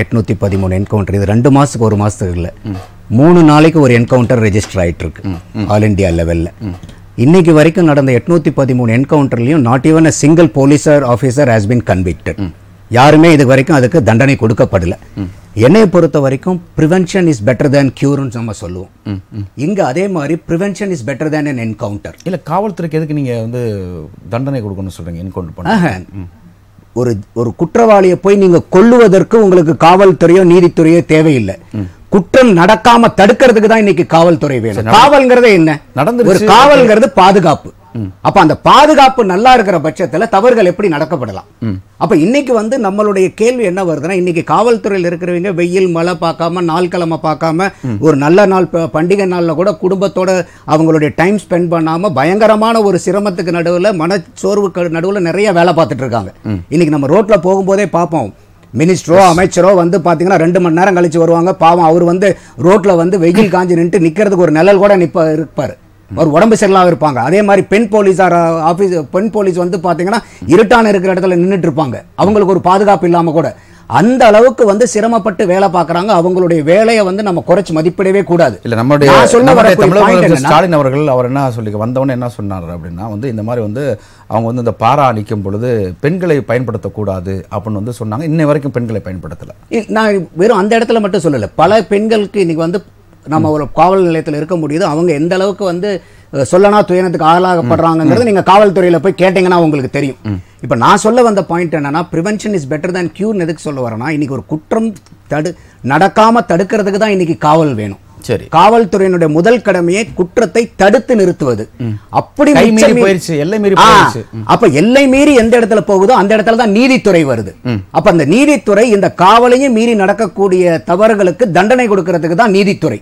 S4: எட்நூற்றி பதிமூணு என்கவுண்டர் இது ரெண்டு மாதத்துக்கு ஒரு மாதத்துக்கு இல்லை. மூணு நாளைக்கு ஒரு என்கவுண்டர் ரெஜிஸ்டர் ஆயிட்டு இருக்கு ஆல் இண்டியா லெவலில் இன்னைக்கு வரைக்கும் நடந்த எட்நூற்றி பதிமூணு என்கவுண்டர்லையும் not even a single போலீஸர் officer has been convicted. யாருமே இது வரைக்கும் அதுக்கு தண்டனை கொடுக்கப்படல. என்னை பொறுத்த வரைக்கும் ப்ரிவென்ஷன் இஸ் பெட்டர் தேன் க்யூர்னு நம்ம சொல்லுவோம். இங்க அதே மாதிரி prevention is better than an encounter
S1: இல்லை காவல்துறைக்கு எதுக்கு நீங்கள் வந்து தண்டனை கொடுக்கணும்னு சொல்கிறீங்க என்கவுண்டர் பண்ண.
S4: ஒரு ஒரு குற்றவாளியை போய் நீங்க கொல்லுவதற்கு உங்களுக்கு காவல்துறையோ நீதித்துறையோ தேவையில்லை. குற்றம் நடக்காம தடுக்கிறதுக்கு தான் இன்னைக்கு காவல்துறை வேணும். காவல்ங்கிறதே என்ன?
S1: நடந்துருச்சு.
S4: ஒரு காவல்ங்கிறது பாதுகாப்பு. அப்ப அந்த பாதுகாப்பு நல்லா இருக்கிற பட்சத்துல தவறுகள் எப்படி நடக்கப்படலாம்? அப்ப இன்னைக்கு வந்து நம்மளுடைய கேள்வி என்ன வருதுன்னா இன்னைக்கு காவல்துறையில் இருக்கிறவங்க வெயில் மழை பார்க்காம நாள் கிழமை பார்க்காம ஒரு நல்ல நாள் பண்டிகை நாள்ல கூட குடும்பத்தோட அவங்களுடைய டைம் ஸ்பெண்ட் பண்ணாம பயங்கரமான ஒரு சிரமத்துக்கு நடுவுல மனச்சோர்வுக்கு நடுவுல நிறைய வேலை பார்த்துட்டு இருக்காங்க. இன்னைக்கு நம்ம ரோட்ல போகும்போதே பார்ப்போம். மினிஸ்டரோ அமைச்சரோ வந்து பாத்தீங்கன்னா ரெண்டு மணி நேரம் கழிச்சு வருவாங்க. பாவம் அவர் வந்து ரோட்ல வந்து வெயில் காஞ்சு நின்று நிக்கிறதுக்கு ஒரு நிழல் கூட நிப்ப இருப்பாரு. ஒரு உடம்பு சரியில்லாம இருப்பாங்க. அதே மாதிரி பெண் போலீஸார் ஆபீஸ் பெண் போலீஸ் வந்து பாத்தீங்கன்னா இருட்டான இருக்கிற இடத்துல நின்னுட்டு இருப்பாங்க. அவங்களுக்கு ஒரு பாதுகாப்பு இல்லாம கூட. அந்த அளவுக்கு வந்து சிரமப்பட்டு வேலை பார்க்கறாங்க அவங்களுடைய வேலையை வந்து நம்ம குறைச்சு மதிப்பிடவே கூடாது.
S1: இல்ல நம்முடைய
S4: சொல்ல
S1: ஸ்டாலின் அவர்கள் அவர் என்ன சொல்லி வந்தவொடனே என்ன சொன்னார் அப்படின்னா வந்து இந்த மாதிரி வந்து அவங்க வந்து இந்த பாரா நிற்கும் பொழுது பெண்களை பயன்படுத்தக்கூடாது அப்படின்னு வந்து சொன்னாங்க. இன்னை வரைக்கும் பெண்களை பயன்படுத்தல.
S4: நான் வெறும் அந்த இடத்துல மட்டும் சொல்லல. பல பெண்களுக்கு இன்னைக்கு வந்து நம்ம ஒரு காவல் நிலையத்தில் இருக்க முடியுது அவங்க எந்த அளவுக்கு வந்து சொல்லனா துயரத்துக்கு ஆளாகப்படுறாங்கிறது நீங்க காவல்துறையில போய் கேட்டீங்கன்னா உங்களுக்கு தெரியும். இப்ப நான் சொல்ல வந்த பாயிண்ட் என்னன்னா prevention is better than cure எதுக்கு சொல்ல வரேன்னா இன்னைக்கு ஒரு குற்றம் தடு நடக்காம தடுக்கிறதுக்கு தான் இன்னைக்கு காவல் வேணும்.
S1: சரி.
S4: காவல்துறையினுடைய முதல் கடமையை குற்றத்தை தடுத்து நிறுத்துவது. அப்படி
S1: போயிருச்சு, எல்லை மீறி.
S4: அப்ப எல்லை மீறி எந்த இடத்துல போகுதோ அந்த இடத்துல தான் நீதித்துறை வருது. அப்ப அந்த நீதித்துறை இந்த காவலையும் மீறி நடக்கக்கூடிய தவறுகளுக்கு தண்டனை கொடுக்கறதுக்கு தான் நீதித்துறை.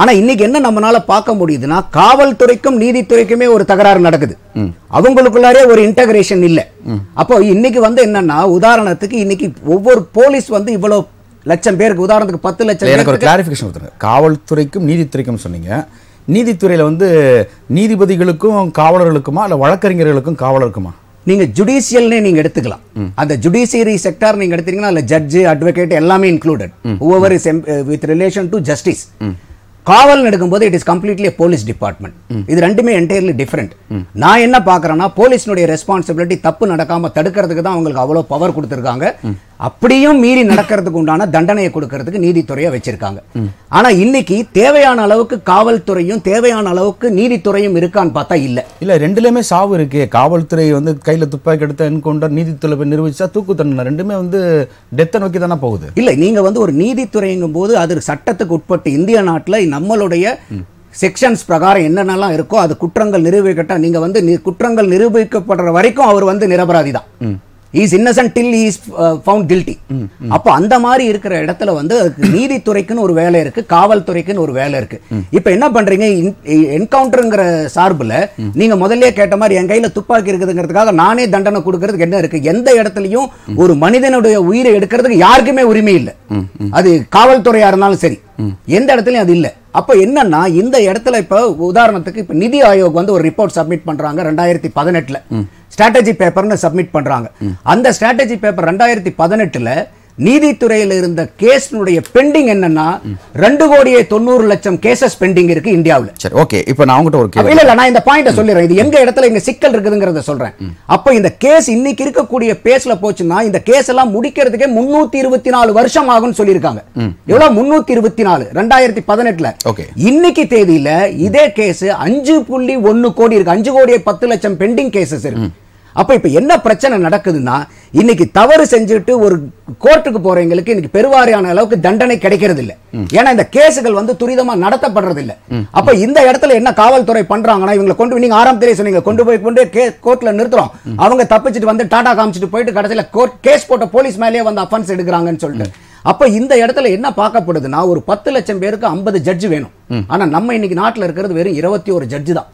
S4: ஆனா இன்னைக்கு என்ன நம்மனால பார்க்க முடியுதுன்னா காவல்துறைக்கும் நீதித்துறைக்குமே ஒரு தகராறு நடக்குது. அவங்களுக்குள்ளாரே ஒரு இன்டகிரேஷன் இல்ல. அப்போ இன்னைக்கு வந்து என்னன்னா உதாரணத்துக்கு இன்னைக்கு ஒவ்வொரு போலீஸ் வந்து இவ்வளவு லட்சம் பேருக்கு உதாரணத்துக்கு பத்து லட்சம்
S1: எனக்கு ஒரு கிளாரிஃபிகேஷன் கொடுத்துருங்க. காவல்துறைக்கும் நீதித்துறைக்கும் சொன்னீங்க. நீதித்துறையில வந்து நீதிபதிகளுக்கும் காவலர்களுக்குமா இல்ல வழக்கறிஞர்களுக்கும் காவலருக்குமா?
S4: நீங்க ஜுடிஷியல்னே நீங்க எடுத்துக்கலாம். அந்த ஜுடிஷியரி செக்டார் நீங்க எடுத்தீங்கன்னா அதுல ஜட்ஜ் அட்வொகேட் எல்லாமே included whoever is with relation to justice காவல் எடுக்கும்போது it is completely police department இது ரெண்டுமே என்டையர்லி டிஃபரெண்ட் நான் என்ன பார்க்கறேன்னா போலீஸ்னுடைய ரெஸ்பான்சிபிலிட்டி தப்பு நடக்காம தடுக்கிறதுக்கு தான் அவங்களுக்கு அவ்வளவு பவர் கொடுத்துருக்காங்க. அப்படியும் மீறி நடக்கிறதுக்கு உண்டான தண்டனையை கொடுக்கறதுக்கு நீதித்துறையை வச்சிருக்காங்க. ஆனா இன்னைக்கு தேவையான அளவுக்கு காவல்துறையும் தேவையான அளவுக்கு நீதித்துறையும் இருக்கான்னு பார்த்தா இல்ல.
S1: இல்ல ரெண்டுலயுமே சாவு இருக்கே. காவல்துறை வந்து கையில துப்பாக்கி எடுத்த என்கவுண்டர் நீதித்துறை நிரூபிச்சா தூக்கு தண்டனை. ரெண்டுமே வந்து டெத்தை நோக்கி தானே போகுது.
S4: இல்ல நீங்க வந்து ஒரு நீதித்துறைங்கும் போது அது சட்டத்துக்கு உட்பட்டு இந்திய நாட்டுல நம்மளுடைய செக்ஷன்ஸ் பிரகாரம் என்னென்னலாம் இருக்கோ அது குற்றங்கள் நிரூபிக்கட்டா நீங்க வந்து குற்றங்கள் நிரூபிக்கப்படுற வரைக்கும் அவர் வந்து நிரபராதி தான் is innocent till is found guilty அப்போ அந்த மாதிரி இருக்கிற இடத்துல வந்து நீதித்துறைக்குன்னு ஒரு வேலை இருக்கு காவல்துறைக்குன்னு ஒரு வேலை இருக்கு. இப்போ என்ன பண்றீங்க? என்கவுண்டருங்கிற சார்புல நீங்க முதல்லயே கேட்ட மாதிரி என் கையில துப்பாக்கி இருக்குதுங்கிறதுக்காக நானே தண்டனை கொடுக்கறதுக்கு என்ன இருக்கு? எந்த இடத்துலயும் ஒரு மனிதனுடைய உயிரை எடுக்கிறதுக்கு யாருக்குமே உரிமை இல்லை. அது காவல்துறையா இருந்தாலும் சரி. எந்த இடத்துலயும் அது இல்ல. அப்ப என்னன்னா இந்த இடத்துல இப்ப உதாரணத்துக்கு இப்ப நிதி ஆயோக் வந்து ஒரு ரிப்போர்ட் சப்மிட் பண்றாங்க ரெண்டாயிரத்தி பதினெட்டுல. ஸ்ட்ராட்டஜி பேப்பர்னு சப்மிட் பண்றாங்க. அந்த ஸ்ட்ராட்டஜி பேப்பர் ரெண்டாயிரத்தி பதினெட்டுல நீதித்துறையில் இருந்த கேஸ்னுடைய பெண்டிங் என்னன்னா ரெண்டு கோடியே தொண்ணூறு லட்சம் கேசஸ் பெண்டிங் இருக்கு இந்தியாவுல.
S1: சரி ஓகே. இப்போ நான் உங்ககிட்ட ஒரு கேள்வி
S4: இல்ல நான் இந்த பாயிண்ட சொல்லிடுறேன். இது எங்க இடத்துல இங்க சிக்கல் இருக்குதுங்கறத சொல்றேன். அப்ப இந்த கேஸ் இன்னைக்கு இருக்கக்கூடிய பேஸ்ல போச்சுன்னா இந்த கேஸ் எல்லாம் முடிக்கிறதுக்கே முன்னூத்தி இருபத்தி நாலு வருஷம் ஆகும்னு சொல்லியிருக்காங்க. எவ்வளவு முன்னூத்தி இருபத்தி நாலு ரெண்டாயிரத்தி பதினெட்டுல.
S1: Okay.
S4: இன்னைக்கு தேதியில இதே கேஸ் அஞ்சு புள்ளி ஒன்னு கோடி இருக்கு. அஞ்சு கோடியே பத்து லட்சம் பெண்டிங் கேசஸ் இருக்கு. அப்ப இப்ப என்ன பிரச்சனை நடக்குதுன்னா இன்னைக்கு தவறு செஞ்சுட்டு ஒரு கோர்ட்டுக்கு போறவங்களுக்கு இன்னைக்கு பெருவாரியான அளவுக்கு தண்டனை கிடைக்கிறது இல்ல ஏன்னா இந்த கேஸுகள் வந்து துரிதமா நடத்தப்படுறது இல்ல அப்ப இந்த இடத்துல என்ன காவல்துறை பண்றாங்கன்னா இவங்களை கொண்டு நீங்க ஆரம்பத்திலே சொன்னீங்க கொண்டு போய் கொண்டு கோர்ட்ல நிறுத்துறோம். அவங்க தப்பிச்சுட்டு வந்து டாடா காமிச்சிட்டு போயிட்டு கடைசியில கோர்ட் கேஸ் போட்ட போலீஸ் மேலேயே வந்து அஃபென்ஸ் எடுக்கிறாங்கன்னு சொல்லிட்டு. அப்ப இந்த இடத்துல என்ன பார்க்கப்படுதுன்னா ஒரு பத்து லட்சம் பேருக்கு ஐம்பது ஜட்ஜ் வேணும். ஆனா நம்ம இன்னைக்கு நாட்டுல இருக்கிறது வெறும் இருபத்தி ஒரு ஜட்ஜ் தான்.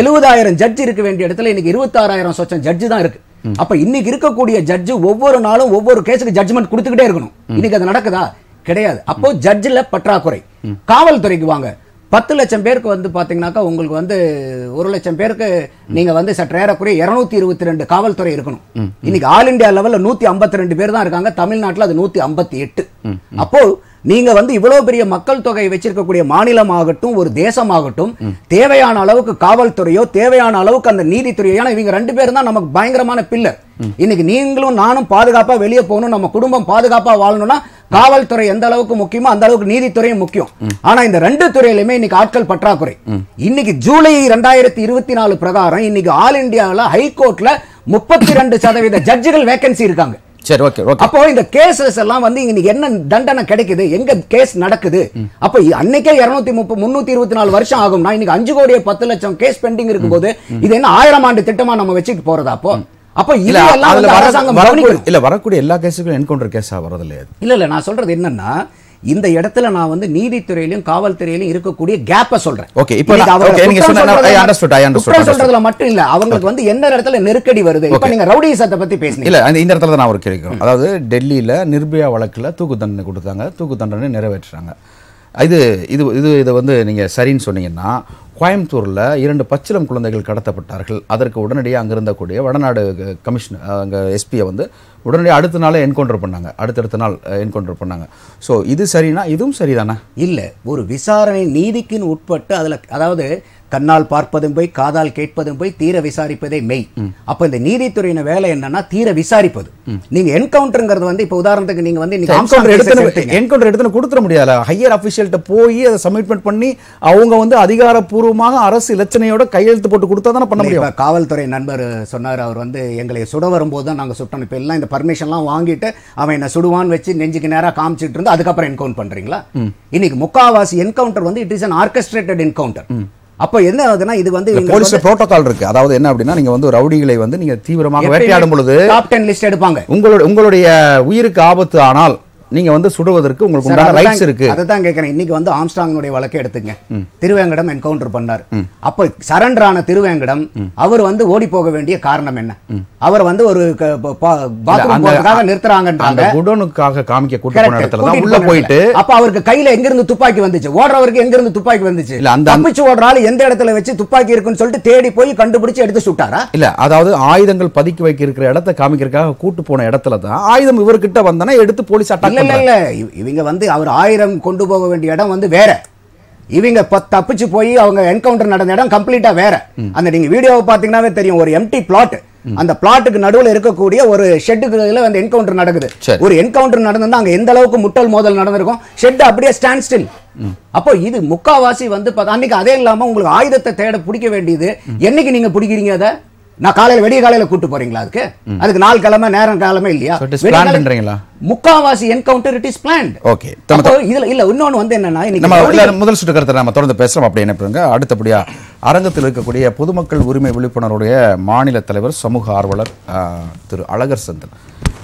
S4: எழுபதாயிரம் ஜட்ஜ் இருக்க வேண்டிய இடத்துல இன்னைக்கு இருபத்தாறாயிரம் சொச்சம் ஜட்ஜ் தான் இருக்கு. அப்ப இன்னைக்கு இருக்கக்கூடிய ஜட்ஜ் ஒவ்வொரு நாளும் ஒவ்வொரு கேஸுக்கு ஜட்ஜ்மெண்ட் கொடுத்துக்கிட்டே இருக்கணும். இன்னைக்கு அது நடக்குதா? கிடையாது. அப்போ ஜட்ஜில் பற்றாக்குறை. காவல்துறைக்கு வாங்க. பத்து லட்சம் பேருக்கு வந்து பாத்தீங்கன்னாக்கா உங்களுக்கு வந்து ஒரு லட்சம் பேருக்கு நீங்க வந்து சற்று ஏறக்குறைய இருநூத்தி இருபத்தி ரெண்டு காவல்துறை இருக்கணும். இன்னைக்கு ஆல் இந்தியா லெவல்ல நூத்தி ஐம்பத்தி ரெண்டு பேர் தான் இருக்காங்க. தமிழ்நாட்டுல அது நூத்தி ஐம்பத்தி எட்டு. அப்போ நீங்க வந்து இவ்வளவு பெரிய மக்கள் தொகை வச்சிருக்கக்கூடிய மாநிலமாகட்டும் ஒரு தேசமாகட்டும் தேவையான அளவுக்கு காவல்துறையோ தேவையான அளவுக்கு அந்த நீதித்துறையோ ஏன்னா இவங்க ரெண்டு பேரும் தான் நமக்கு பயங்கரமான பில்லர் இன்னைக்கு நீங்களும் நானும் பாதுகாப்பா வெளியே போகணும் நம்ம குடும்பம் பாதுகாப்பா வாழணும்னா காவல்துறை எந்த அளவுக்கு முக்கியமோ அந்த அளவுக்கு நீதித்துறையும் முக்கியம். ஆனா இந்த ரெண்டு துறையிலுமே இன்னைக்கு ஆட்கள் பற்றாக்குறை. இன்னைக்கு ஜூலை ரெண்டாயிரத்தி இருபத்தி நாலு பிரகாரம் இன்னைக்கு ஆல் இந்தியாவில் ஹைகோர்ட்ல முப்பத்தி ரெண்டு சதவீத ஜட்ஜுகள் வேகன்சி இருக்காங்க.
S1: சரி ஓகே ஓகே
S4: அப்போ இந்த கேசஸ் எல்லாம் வந்து இன்னைக்கு என்ன தண்டனை கிடைக்குது? எங்க கேஸ் நடக்குது? அப்ப அன்னைக்கே இருநூத்தி முப்பது முன்னூத்தி இருபத்தி நாலு வருஷம் ஆகும்னா இன்னைக்கு அஞ்சு கோடியே பத்து லட்சம் கேஸ் பெண்டிங் இருக்கும்போது இது என்ன ஆயிரம் ஆண்டு திட்டமா நம்ம வச்சுட்டு போறதா அப்போ? அப்ப
S1: இல்ல வரக்கூடிய எல்லா கேஸுக்கும் என்கவுண்டர் கேஸா வரது இல்லையா?
S4: இல்ல இல்ல நான் சொல்றது என்னன்னா இந்த இடத்துல நான் வந்து நீதித்துறையிலும் காவல்துறையிலும் இருக்கக்கூடிய கேப்ப சொல்றேன்.
S1: Okay, இப்ப நீங்க
S4: சொல்றதுல மட்டும் இல்ல. அவங்களுக்கு வந்து எந்த இடத்துல நெருக்கடி வருது? இப்ப. நீங்க ரவுடிசத்தை பத்தி பேசுனீங்க.
S1: இல்ல இந்த இடத்துல தான் நான் ஒரு கேட்கிறேன். அதாவது டெல்லியில நிர்பயா வழக்குல தூக்கு தண்டனை கொடுத்தாங்க. தூக்கு தண்டனை நிறைவேற்றுறாங்க. இது இது இது இதை வந்து நீங்க சரின்னு சொன்னீங்கன்னா கோயம்புத்தூரில் இரண்டு பச்சிலம் குழந்தைகள் கடத்தப்பட்டார்கள். அதற்கு உடனடியாக அங்கே இருந்தக்கூடிய வடநாடு கமிஷன் அங்கே எஸ்பியை வந்து உடனடியாக அடுத்த நாளே என்கவுண்டர் பண்ணாங்க. அடுத்தடுத்த நாள் என்கவுண்டர் பண்ணாங்க. ஸோ இது சரினா இதுவும் சரிதானா?
S4: இல்லை. ஒரு விசாரணை நீதிக்குன்னு உட்பட்டு அதில் அதாவது கண்ணால் பார்ப்பதும் போய் காதால் கேட்பதும் போய் தீர விசாரிப்பதே மெய். அப்ப இந்த நீதித்துறையின் வேலை என்னன்னா தீர விசாரிப்பது. நீங்க என்கவுண்டர்ங்கிறது வந்து இப்ப உதாரணத்துக்கு நீங்க வந்து
S1: என்கவுண்டர் எடுத்து
S4: எடுத்தீங்க.
S1: என்கவுண்டர் எடுத்து கொடுத்துட முடியாது? ஹையர் அஃபிஷியல்கிட்ட போய் அதை சப்மிட்மெண்ட் பண்ணி அவங்க வந்து அதிகாரப்பூர்வமாக அரசு இலச்சனையோட கையெழுத்து போட்டு கொடுத்தா தானே பண்ண முடியும்?
S4: காவல்துறை நண்பர் சொன்னார் அவர் வந்து எங்களை சுட வரும்போது தான் நாங்க சுட்டோம். இப்ப எல்லாம் இந்த பர்மிஷன்லாம் வாங்கிட்டு அவன் என்ன சுடுவான்னு வச்சு நெஞ்சுக்கு நேரா காமிச்சிட்டு இருந்து அதுக்கப்புறம் என்கவுண்ட் பண்றீங்களா? இன்னைக்கு முக்காவாசி என்கவுண்டர் வந்து it is an orchestrated encounter அப்போ என்ன ஆகுதுன்னா இது வந்து வந்து
S1: புரோட்டோகால் இருக்கு. அதாவது என்ன அப்படின்னா நீங்க வந்து ரவுடிகளை வந்து நீங்க தீவிரமாக வேட்டையாடும் பொழுது
S4: டாப் டென் லிஸ்ட் எடுப்பாங்க.
S1: உங்களுடைய உங்களுடைய உயிருக்கு ஆபத்து ஆனால் நீங்க வந்து சுடுவதற்கு உங்களுக்கு உண்டான ரைட்ஸ் இருக்கு.
S4: அதை தான் கேட்கறேன் இன்னைக்கு வந்து ஆம்ஸ்டாங்கினுடைய வழக்கை எடுத்துங்க. திருவேங்கடம் என்கவுண்டர் பண்ணார். அப்போ சரண்டர் ஆன திருவேங்கடம் அவர் வந்து ஓடி போக வேண்டிய காரணம் என்ன? அவர் வந்து ஒரு பாத்ரூம் நிறுத்துறாங்கன்றாங்க.
S1: குடோனுக்காக காமிக்க கூட்டு
S4: Correct.
S1: போன இடத்துல தான் உள்ள போயிட்டு.
S4: அப்ப அவருக்கு கையில எங்க இருந்து துப்பாக்கி வந்துச்சு? ஓடுறவருக்கு எங்க இருந்து துப்பாக்கி வந்துச்சு?
S1: இல்ல, அந்த-
S4: தப்பிச்சு ஓடுற ஆளு எந்த இடத்துல வச்சு துப்பாக்கி இருக்குன்னு சொல்லிட்டு தேடி போய் கண்டுபிடிச்சு எடுத்து சுட்டாரா?
S1: இல்ல அதாவது ஆயுதங்கள் பதுக்கி வைக்க இருக்கிற இடத்த காமிக்கிறதுக்காக கூட்டு போன இடத்துல தான் ஆயுதம் இவர்கிட்ட வந்தானே எடுத்து போலீஸ் அட்டாக்
S4: இல்ல இல்ல. இவ- இவங்க வந்து அவர் ஆயிரம் கொண்டு போக வேண்டிய இடம் வந்து வேற. இவங்க தப்பிச்சு போய் அவங்க என்கவுண்டர் நடந்த இடம் கம்ப்ளீட்டா வேற. அந்த நீங்க வீடியோவை பாத்தீங்கன்னாவே தெரியும் ஒரு எம்டி பிளாட் அந்த பிளாட்டுக்கு நடுவுல இருக்கக்கூடிய ஒரு ஷெட்டுக்குள்ள அந்த என்கவுண்டர் நடக்குது. ஒரு என்கவுண்டர் நடந்திருந்தா அங்க எந்த அளவுக்கு முட்டல் மோதல் நடந்திருக்கும்? ஷெட் அப்படியே ஸ்டாண்ட் ஸ்டில் அப்போ இது முக்காவாசி வந்து அன்னைக்கு அதே இல்லாம உங்களுக்கு ஆயுதத்தை தேட பிடிக்க வேண்டியது. என்னைக்கு நீங்க பிடிக்கிறீங்க அதை? நான் காலையில வெடிய காலையில கூட்டு போறீங்களா அதுக்கு? அதுக்கு நாள் கிழமை நேரம் கிழமை இல்லையா?
S1: ன்றீங்களா?
S4: முக்காவாசி என்கவுண்டர் இட் இஸ்.
S1: நம்ம
S4: அப்போ இதுல இல்ல இன்னொன்னு வந்து என்னன்னா
S1: நம்ம முதல் சுட்டு கருத்தை நம்ம தொடர்ந்து பேசலாம் அப்படி என்ன அடுத்தபடியா அரங்கத்தில் இருக்கக்கூடிய பொதுமக்கள் உரிமை விழிப்புணர்வுடைய மாநில தலைவர் சமூக ஆர்வலர் திரு அழகர் சந்தன்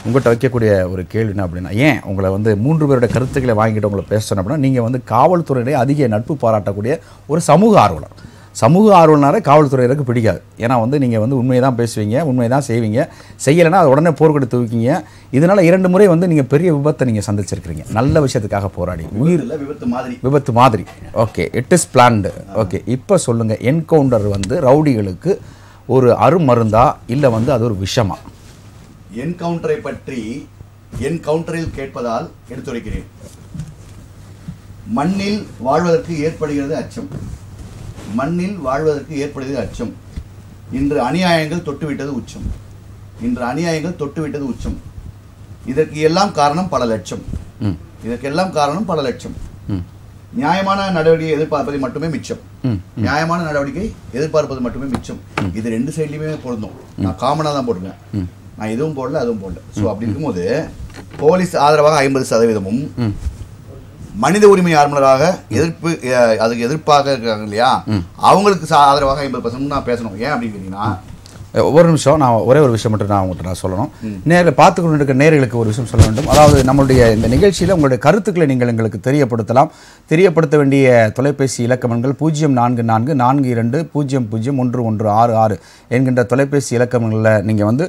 S1: உங்கள்கிட்ட வைக்கக்கூடிய ஒரு கேள்வி என்ன அப்படின்னா ஏன் உங்களை வந்து மூன்று பேருடைய கருத்துக்களை வாங்கிட்டு உங்களை பேசணும் அப்படின்னா நீங்கள் வந்து காவல்துறையிலே அதிக நட்பு பாராட்டக்கூடிய ஒரு சமூக ஆர்வலர். சமூக ஆர்வலனாரை காவல்துறையினருக்கு பிடிக்காது. ஏன்னா வந்து நீங்கள் வந்து உண்மையை தான் பேசுவீங்க உண்மையை தான் செய்வீங்க. செய்யலைன்னா அது உடனே போர்க்கொடி தூக்கிங்க. இதனால இரண்டு முறை வந்து நீங்கள் பெரிய விபத்தை நீங்கள் சந்திச்சிருக்கிறீங்க. நல்ல விஷயத்துக்காக போராடி. உயிர்
S5: விபத்து மாதிரி.
S1: விபத்து மாதிரி. Okay it is planned okay இப்போ சொல்லுங்க. என்கவுண்டர் வந்து ரவுடிகளுக்கு ஒரு அருமருந்தா இல்லை வந்து அது ஒரு விஷமா?
S5: என்கவுண்டரை பற்றி என்கவுண்டரில் கேட்பதால் எடுத்துரைக்கிறேன். மண்ணில் வாழ்வதற்கு ஏற்படுகிறது அச்சம். மண்ணில் வாழ்வதற்கு ஏற்படுகிறது அச்சம். இன்று அநியாயங்கள் தொட்டுவிட்டது உச்சம். இன்று அநியாயங்கள் தொட்டுவிட்டது உச்சம். இதற்கு எல்லாம் காரணம் பல லட்சம். இதற்கெல்லாம் காரணம் பல லட்சம். நியாயமான நடவடிக்கை எதிர்பார்ப்பது மட்டுமே மிச்சம். நியாயமான நடவடிக்கை எதிர்பார்ப்பது மட்டுமே மிச்சம். இது ரெண்டு சைட்லயுமே பொருந்தும். நான் காமனாக தான் போட்டிருக்கேன். நான் எதுவும் போடல அதுவும் போடல. ஸோ அப்படி இருக்கும்போது போலீஸ் ஆதரவாக ஐம்பது சதவீதமும் மனித உரிமை ஆர்வலராக எதிர்ப்பு அதுக்கு எதிர்ப்பாக இருக்காங்க இல்லையா? அவங்களுக்கு ஆதரவாக ஐம்பது பர்சன்ட் நான் பேசணும். ஏன் அப்படின்னு கேட்டீங்கன்னா
S1: ஒரு நிமிஷம் நான் ஒரே ஒரு விஷயம் மட்டும் நான் உங்கள்கிட்ட நான் சொல்லணும். நேரில் பார்த்து கொண்டு இருக்க நேர்களுக்கு ஒரு விஷயம் சொல்ல வேண்டும். அதாவது நம்மளுடைய இந்த நிகழ்ச்சியில் உங்களுடைய கருத்துக்களை நீங்கள் எங்களுக்கு தெரியப்படுத்தலாம். தெரியப்படுத்த வேண்டிய தொலைபேசி இலக்கமன்கள் பூஜ்ஜியம் நான்கு நான்கு நான்கு இரண்டு பூஜ்ஜியம் பூஜ்ஜியம் ஒன்று ஒன்று ஆறு ஆறு என்கின்ற தொலைபேசி இலக்கமங்களில் நீங்கள் வந்து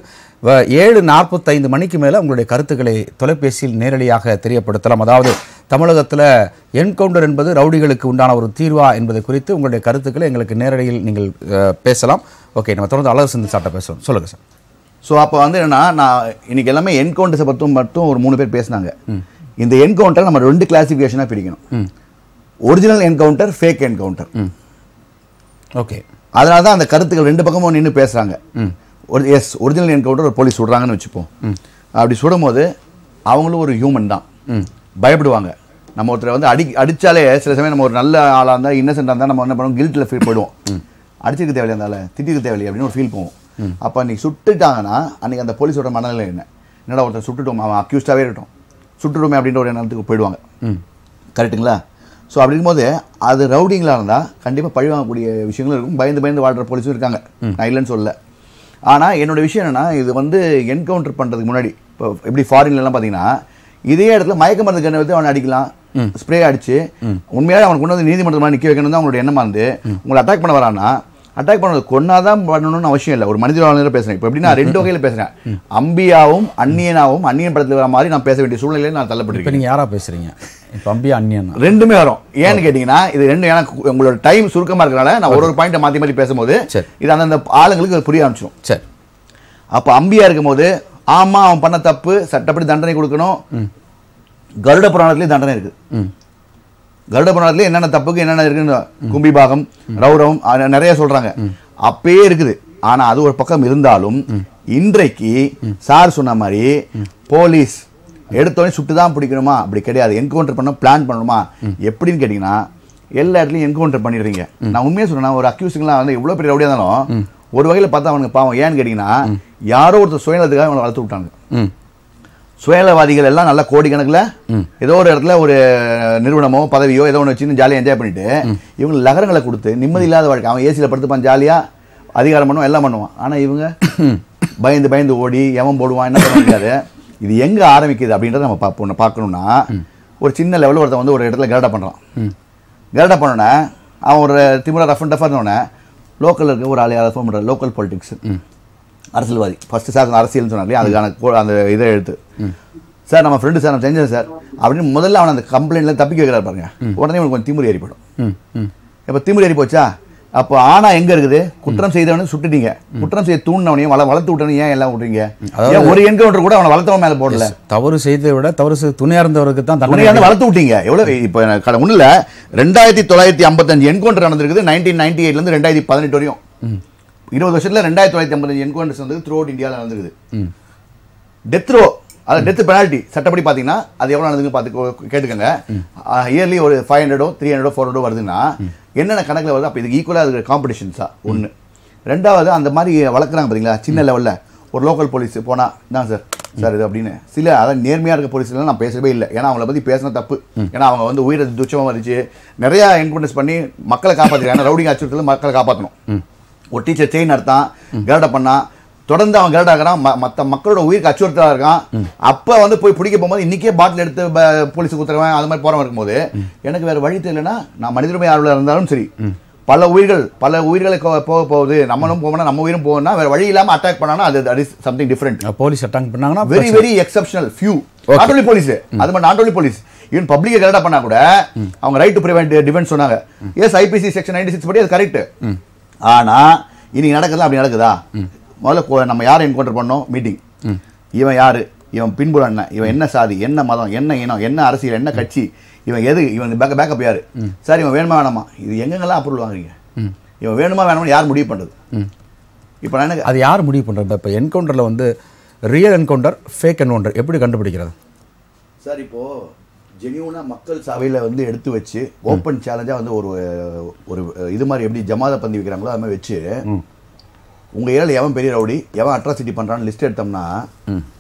S1: ஏழு நாற்பத்தைந்து மணிக்கு மேலே உங்களுடைய கருத்துக்களை தொலைபேசியில் நேரடியாக தெரியப்படுத்தலாம். அதாவது தமிழகத்தில் என்கவுண்டர் என்பது ரவுடிகளுக்கு உண்டான ஒரு தீர்வா என்பது குறித்து உங்களுடைய கருத்துக்களை எங்களுக்கு நேரடியில் நீங்கள் பேசலாம். ஓகே நம்ம தொடர்ந்து அழகு சிந்து சார்ட்ட பேசுவோம். சொல்லுங்கள் சார்.
S5: ஸோ அப்போ வந்து என்னன்னா நான் இன்னைக்கு எல்லாமே என்கவுண்டர்ஸை பற்றும் மட்டும் ஒரு மூணு பேர் பேசினாங்க. இந்த என்கவுண்டர் நம்ம ரெண்டு கிளாசிஃபிகேஷனாக பிரிக்கணும். Original encounter fake encounter
S1: okay.
S5: அதனால தான் அந்த கருத்துக்கள் ரெண்டு பக்கமும் நின்று பேசுறாங்க. ஒரு எஸ் ஒரிஜினல் என்கவுண்டர் ஒரு போலீஸ் சுடுறாங்கன்னு வச்சுப்போம். அப்படி சுடும்போது அவங்களும் ஒரு ஹியூமன் தான். பயப்படுவாங்க. நம்ம ஒருத்தரை வந்து அடி அடிச்சாலே சில சமயம் நம்ம ஒரு நல்ல ஆளாக இருந்தால் இன்னசென்ட்டாக இருந்தால் நம்ம என்ன பண்ணுவோம்? கில்ட்டில் ஃபீல் போயிடுவோம். அடிச்சிருக்க தேவையில்லை இருந்தால திட்டிருக்க தேவையில்லை அப்படின்னு ஒரு ஃபீல் போவோம் அப்போ அன்னைக்கு சுட்டுட்டாங்கன்னா அன்னைக்கு அந்த போலீஸோட மனநிலை என்ன? என்னடா ஒருத்தர் சுட்டுட்டோம் அவன் அக்யூஸ்டாகவே இருக்கட்டும். சுட்டுட்டோமே அப்படின்ற ஒரு எண்ணத்துக்கு போயிடுவாங்க. கரெக்ட்டுங்களா? ஸோ அப்படி இருக்கும்போது அது ரவுடிங்களாக இருந்தால் கண்டிப்பாக பழி வாங்கக்கூடிய விஷயங்களும் இருக்கும். பயந்து பயந்து வாழ்கிற போலீஸும் இருக்காங்க. நான் இல்லைன்னு சொல்லல. ஆனால் என்னோட விஷயம் என்னன்னா இது வந்து என்கவுண்டர் பண்ணுறதுக்கு முன்னாடி இப்போ எப்படி ஃபாரின்லலாம் பார்த்தீங்கன்னா இதே இடத்துல மயக்க மருந்து கண்ணை வச்சு அவனை அடிக்கலாம். ஸ்ப்ரே அடிச்சு உண்மையாவே அவனை கொண்டு வந்து நீதிமன்றமாக நிற்க வைக்கணும் தான் அவங்களோட எண்ணமாக இருந்து உங்களை அட்டாக் பண்ண வரான்னா அட்டாக் பண்ணது கொன்னாதான் பண்ணணும்னு அவசியம் இல்லை. ஒரு மனிதர்களாக பேசுறேன். இப்போ எப்படின்னா ரெண்டு வகையில் பேசுறேன். அம்பியாவும் அந்நியனாவும் அந்நியன் படத்தில் வர மாதிரி நான் பேச வேண்டிய சூழ்நிலையில் நான் தள்ளப்பட்டிருக்கேன்.
S1: நீங்கள் யாரா பேசுகிறீங்க இப்போ அம்பியா அண்ணியன்
S5: ரெண்டுமே வரும். ஏன்னு கேட்டீங்கன்னா இது ரெண்டும் எனக்கு உங்களோட டைம் சுருக்கமா இருக்கனால நான் ஒரு ஒரு பாயிண்ட்டை மாத்தி மாத்தி பேசும்போது
S1: சரி.
S5: இது அந்தந்த ஆளுங்களுக்கு புரிய ஆரம்பிச்சிடும்
S1: சரி.
S5: அப்ப அம்பியா இருக்கும்போது ஆமா அவன் பண்ண தப்பு சட்டப்படி தண்டனை கொடுக்கணும். கருட புராணத்துலயும் தண்டனை இருக்கு.
S1: ம்.
S5: கருட புராணத்துல என்னென்ன தப்புக்கு என்னென்ன இருக்குன்னு கும்பிபாகம் ரௌரவம் நிறைய சொல்றாங்க. அப்பயே இருக்குது. ஆனா அது ஒரு பக்கம் இருந்தாலும் இன்றைக்கு சார் சொன்ன மாதிரி போலீஸ் எடுத்தோடனே சுட்டு தான் பிடிக்கணுமா? அப்படி கிடையாது. என்கவுண்டர் பண்ண பிளான் பண்ணணுமா? எப்படின்னு கேட்டீங்கன்னா எல்லா இடத்துலையும் என்கவுண்டர் பண்ணிடுறீங்க. நான் உண்மையாக சொல்றேன். ஒரு அக்யூசிங்லாம் வந்து எவ்வளவு பெரிய ரவுடியா இருந்தாலும் ஒரு வகையில் பார்த்தா அவனுக்கு பாவம். ஏன்னு கேட்டீங்கன்னா யாரோ ஒருத்தர் சுயநலத்துக்காக அவனை வளர்த்து விட்டாங்க. சுயநலவாதிகள் எல்லாம் நல்ல கோடிக்கணக்குல ஏதோ ஒரு இடத்துல ஒரு நிறுவனமோ பதவியோ ஏதோ ஒன்று வச்சுன்னு ஜாலியாக என்ஜாய் பண்ணிட்டு இவங்க லகரங்களை கொடுத்து நிம்மதி இல்லாத வாழ்க்கை. அவன் ஏசியில் படுத்துப்பான் ஜாலியா அதிகாரம் பண்ணுவான் எல்லாம் பண்ணுவான். ஆனா இவங்க பயந்து பயந்து ஓடி எவன் போடுவான் என்ன பண்ண முடியாது. இது எங்க ஆரம்பிக்குது அப்படின்றத நம்ம பார்ப்போம் பார்க்கணும்னா ஒரு சின்ன லெவலில் ஒருத்தன் வந்து ஒரு இடத்துல கரெக்டாக பண்றான். கரெக்டாக பண்ணோன்னே அவன் ஒரு திமுறை ரஃப் அண்ட் டஃபாக இருந்தோடனே லோக்கலில் இருக்க ஒரு ஆள் யாராவது ஃபோன் பண்ணுற லோக்கல் பாலிடிக்ஸ் அரசியல்வாதி. ஃபர்ஸ்ட் சார் அரசியல்னு சொன்னாங்க அதுக்கான அந்த இதை எடுத்து. சார் நம்ம ஃப்ரெண்டு சார் நம்ம செஞ்சேன் சார் அப்படின்னு முதல்ல அவன் அந்த கம்ப்ளைண்ட்ல தப்பிக்க வைக்கிறார் பாருங்க. உடனே உனக்கு கொஞ்சம் திமுறை ஏறி போயிடும்
S1: ம் ம்
S5: இப்போ திமிர் ஏறி போச்சா? அப்போ ஆனா எங்க இருக்குது? குற்றம் செய்தவனு சுட்டுட்டீங்க. குற்றம் செய்ய தூண்டினவனையும் வள வளர்த்து விட்டவனையும் ஏன் எல்லாம் விட்றீங்க ஒரு என்கவுண்டர் கூட அவனை வளர்த்தவன் மேல போடல.
S1: தவறு செய்ததை விட தவறு செய்து துணையா இருந்தவருக்கு தான் தண்டனை
S5: வந்து வளர்த்து விட்டீங்க. எவ்வளவு இப்போ கடை ஒண்ணுல ரெண்டாயிரத்தி தொள்ளாயிரத்தி ஐம்பத்தஞ்சு என்கவுண்டர் நடந்திருக்குது நைன்டீன் நைன்டி எயிட்ல இருந்து ரெண்டாயிரத்தி பதினெட்டு வரையும். இருபது வருஷத்துல ரெண்டாயிரத்தி தொள்ளாயிரத்தி ஐம்பத்தஞ்சு என்கவுண்டர்ஸ் வந்து த்ரூ அவுட் இந்தியாவில் நடந்திருக்குது. டெத் ரோ அது டெத் பெனால்ட்டி சட்டப்படி பார்த்தீங்கன்னா அது எவ்வளோ நடந்துங்க பார்த்து கேட்டுக்கோங்க. இயர்லி ஒரு ஃபைவ் ஹண்ட்ரடோ த்ரீ ஹண்ட்ரடோ ஃபோர் ஹண்ட்ரோ வருதுன்னா என்னென்ன கணக்கில் வருது அப்போ இதுக்கு ஈக்குவலாக அது காம்படிஷன்ஸா ஒன்று ரெண்டாவது அந்த மாதிரி வளர்க்குறாங்க பார்த்தீங்களா சின்ன லெவலில் ஒரு லோக்கல் போலீஸ் போனால் தான் சார் சார் இது அப்படின்னு. சில அதான் நேர்மையாக இருக்க போலீஸ்லாம் நான் பேசவே இல்லை. ஏன்னா அவங்கள பற்றி பேசின தப்பு. ஏன்னா அவங்க வந்து உயிரை துச்சமாக வந்துச்சு நிறையா என்கவுண்டர்ஸ் பண்ணி மக்களை காப்பாற்றிருக்காங்க ரவுடிங் அச்சுறுத்தல மக்களை காப்பாற்றணும் ஒரு டீச்சர் செயின் நடத்தான் கரடை பண்ணான். தொடர்ந்து அவன் கரட் ஆகிறான். மற்ற மக்களோட உயிருக்கு அச்சுறுத்தலாக இருக்கான். அப்போ வந்து போய் பிடிக்க போகும்போது இன்னைக்கே பாட்டில் எடுத்து போலீஸுக்கு உத்தரவன் அது மாதிரி போகிறவன் இருக்கும்போது எனக்கு வேறு வழி தெரியலனா நான் மனிதனுடைய ஆர்வலர் இருந்தாலும் சரி. பல உயிர்கள் பல உயிர்களை போக போகுது. நம்மளும் போகணும் நம்ம உயிரும் போகணும்னா வேறு வழி இல்லாமல் அட்டாக் பண்ணானா அது that is something different
S1: police attack பண்ணாங்கன்னா
S5: very very exceptional few not only police அது மாதிரி நாட் போலீஸ் ஈவன் பப்ளிக்கை கரெக்டாக பண்ணா கூட அவங்க ரைட் டு பிரிவென்ட் டிஃபென்ஸ் சொன்னாங்க. Yes IPC section ninety six படி அது கரெக்ட் ஆனா இன்னைக்கு நடக்குதா அப்படி நடக்குதா? முதல்ல நம்ம யாரை என்கவுண்டர் பண்ணோம்? மீட்டிங் இவன் யாரு? இவன் பின்புலம் என்ன? இவன் என்ன சாதி? என்ன மதம்? என்ன இனம்? என்ன அரசியல்? என்ன கட்சி? இவன் எது? இவன் பேக்க பேக்கப் யாரு? சார் இவன் வேணுமா வேணாமா? இது எங்கெங்கெல்லாம் அப்ரூவல் வாங்குறீங்க? இவன் வேணுமா வேணாமா யார் முடிவு பண்றது? இப்போ நான் என்ன
S1: அது யார் முடிவு பண்றது? இப்போ என்கவுண்டரில் வந்து ரியல் என்கவுண்டர் ஃபேக் என்கவுண்டர் எப்படி கண்டுபிடிக்கிறது?
S5: சார் இப்போ ஜெனியூனா மக்கள் சபையில வந்து எடுத்து வச்சு ஓப்பன் சேலஞ்சா வந்து ஒரு ஒரு இது மாதிரி எப்படி ஜமாத பந்தி வைக்கிறாங்களோ அது மாதிரி வச்சு உங்க ஏரியால எவன் பெரிய ரவுடி எவன் அட்ராசிட்டி பண்றான்னு லிஸ்ட் எடுத்தோம்னா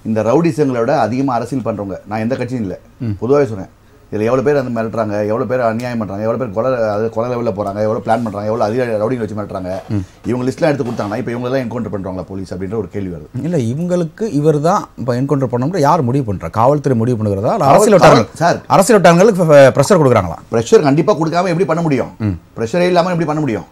S5: இந்த ரவுடிசங்களை விட அதிகமா அரசியல் பண்றவங்க நான் எந்த கட்சியும் இல்லை. பொதுவாகவே சொல்றேன். இதுல எவ்வளவு பேர் அந்த மிரட்டுறாங்க எவ்வளவு பேர் அநியாயம் பண்றாங்க எவ்வளவு பேர் கொலை அது கொலை லெவலில் போறாங்க எவ்வளவு பிளான் பண்றாங்க எவ்வளவு அதிக ரவுடிங்க வச்சு மிரட்டுறாங்க. இவங்க லிஸ்ட்லாம் எடுத்து கொடுத்தாங்கன்னா இப்போ இவங்க எல்லாம் என்கவுண்டர் பண்றாங்களா போலீஸ் அப்படின்ற ஒரு கேள்வி வருது.
S1: இல்லை இவங்களுக்கு இவர் தான் இப்போ என்கவுண்டர் பண்ணோம்னா யார் முடிவு பண்ணுறா காவல்துறை முடிவு பண்ணுகிறதா? அரசியல் வட்டாரங்கள்?
S5: சார்.
S1: அரசியல் வட்டாரங்களுக்கு ப்ரெஷர் கொடுக்குறாங்களா?
S5: ப்ரெஷர் கண்டிப்பா கொடுக்காம எப்படி பண்ண முடியும்? ப்ரெஷரே இல்லாம எப்படி பண்ண முடியும்?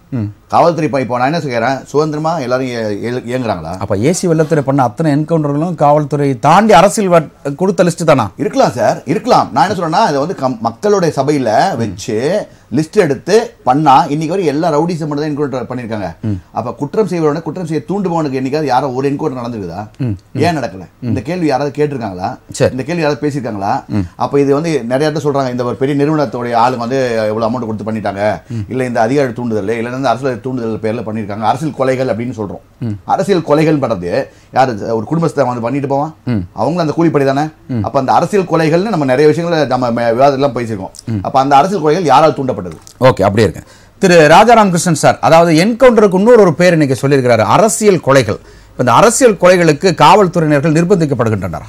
S5: காவல்துறை இப்போ இப்போ நான் என்ன சொல்கிறேன் சுதந்திரமா எல்லாரும் இய- இய- இயங்குறாங்களா?
S1: அப்போ ஏசி வெள்ளத்துறை பண்ண அத்தனை என்கவுண்டர்களும் காவல்துறை தாண்டி அரசியல் கொடுத்த லிஸ்ட் தானா?
S5: இருக்கலாம் சார். இருக்கலாம். நான் என்ன சொல்றேன்னா இதை வந்து மக்களுடைய சபையில வச்சு லிஸ்ட் எடுத்து பண்ணா இன்னைக்கு வரை எல்லா ரவுடிஸும் மட்டும் தான் என்கவுண்டர் பண்ணிருக்காங்க அப்ப குற்றம் செய்வரோட குற்றம் செய்ய தூண்டுபவனுக்கு என்னைக்காவது யாரோ ஒரு என்கவுண்டர் நடந்துருக்குதா ஏன் நடக்கல? இந்த கேள்வி யாராவது கேட்டிருக்காங்களா. இந்த கேள்வி யாராவது பேசியிருக்காங்களா? அப்ப இது வந்து நிறைய இடத்துல சொல்றாங்க இந்த ஒரு பெரிய நிறுவனத்துடைய ஆளுங்க வந்து எவ்வளவு அமௌண்ட் கொடுத்து பண்ணிட்டாங்க. இல்ல இந்த அதிகார தூண்டுதல் இல்ல இந்த அரசியல் தூண்டுதல் பேர்ல பண்ணிருக்காங்க அரசியல் கொலைகள் அப்படின்னு சொல்றோம். அரசியல் கொலைகள் பண்றது யாரு? ஒரு குடும்பத்தை வந்து பண்ணிட்டு போவான். அவங்களும் அந்த கூலிப்படி தானே? அப்ப அந்த அரசியல் கொலைகள்னு நம்ம நிறைய விஷயங்களை நம்ம விவாதத்தெல்லாம் பேசியிருக்கோம். அப்ப அந்த அரசியல் கொலைகள் யாரால் தூண்டப்பட்டது
S1: ஓகே அப்படியே இருக்கு திரு ராஜாராம் கிருஷ்ணன் சார் அதாவது என்கவுண்டருக்கு இன்னொரு ஒரு பேர் இன்னைக்கு சொல்லியிருக்கிறாரு அரசியல் கொலைகள். இப்ப இந்த அரசியல் கொலைகளுக்கு காவல்துறையினர்கள் நிர்பந்திக்கப்படுகின்றனர்?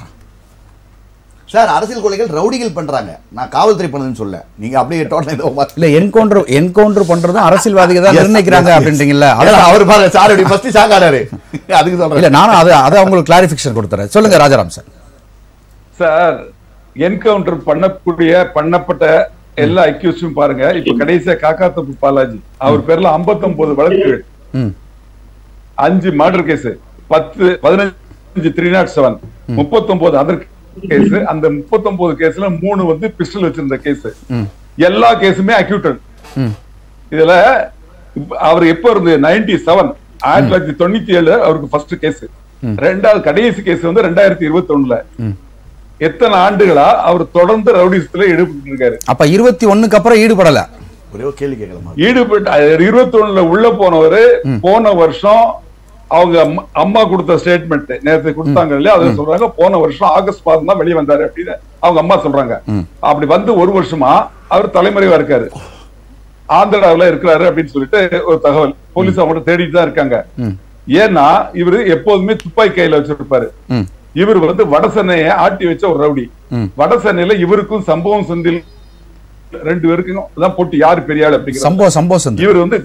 S5: சார் அரசியல் கொலைகள் ரவுடிகள் பண்றாங்க. நான் காவல்துறை பண்ணதுன்னு சொல்ல. நீங்க அப்படியே டோட்டல் ஏதோ
S1: இல்ல என்கவுண்டர் என்கவுண்டர் பண்றதும் அரசியல்வாதிகள் தான் <laughs> நிர்ணயிக்கிறாங்க. அப்படின்றீங்களா
S5: அதான் அவர் பாருங்க சார் அப்படி ஃபர்ஸ்ட் ஷாக் ஆனாரு <laughs> அதுக்கு
S1: இல்ல
S5: சொல்றேன்
S1: நானும் அது அதை உங்களுக்கு கிளாரிபிகேஷன் கொடுத்துறேன். சொல்லுங்க ராஜாராம் சார்.
S2: சார் என்கவுண்டர் பண்ணக்கூடிய பண்ணப்பட்ட எல்லா அக்யூஸ்டும் பாருங்க. இப்ப கடைசியா காக்காத்தப்பு பாலாஜி. அவர் பேர்ல 59 வழக்குகள்
S1: ம்.
S2: அஞ்சு மர்டர் கேஸ் பத்து பதினஞ்சு த்ரீ நாட் செவன் முப்பத்தொன்பது அதர் கேஸ் அந்த முப்பத்தொன்பது கேஸ்ல மூணு வந்து பிஸ்டல் வச்சிருந்த கேஸ் எல்லா கேஸுமே அக்யூட்டட் இதுல அவர் எப்ப இருந்து? நைன்டி செவன் ஆயிரத்தி தொள்ளாயிரத்தி தொண்ணூத்தி ஏழு அவருக்கு ஃபர்ஸ்ட் கேஸ் ரெண்டாவது கடைசி கேஸ் வந்து ரெண்டாயிரத்தி இருபத்தி ஒண்ணுல எத்தனை ஆண்டுகளா அவர் தொடர்ந்து ரவுடிசத்துல ஈடுபட்டு இருக்காரு
S1: அப்ப இருபத்தி ஒண்ணுக்கு அப்புறம் ஈடுபடல.
S5: ஒரே ஒரு கேள்வி கேட்கலாமா?
S2: ஈடுபட்டு இருபத்தி ஒண்ணுல உள்ள போனவரு போன வருஷம் அவங்க அம்மா- கொடுத்த ஸ்டேட்மெண்ட் நேரத்தை கொடுத்தாங்க இல்லையா? அதை சொல்றாங்க போன வருஷம் ஆகஸ்ட் மாதம் தான் வெளியே வந்தாரு அப்படின்னு அவங்க அம்மா சொல்றாங்க. அப்படி வந்து ஒரு வருஷமா அவர் தலைமறைவா இருக்காரு. ஆந்திராவுல இருக்கிறாரு அப்படின்னு சொல்லிட்டு ஒரு தகவல். போலீஸ் அவங்க தேடிட்டு தான் இருக்காங்க. ஏன்னா இவரு எப்போதுமே துப்பாக்கி கையில வச்சிருப்பாரு. இவர் வந்து வடசென்னையை ஆட்டி வச்ச ஒரு ரவுடி. வடசென்னையில இவருக்கும் சம்பவம் செந்தில் ரெண்டு பேருக்கும் தான் போட்டி யாரு பெரிய ஆள் அப்படிங்கிற
S1: சம்போ சம்போ சந்து
S2: இவர் வந்து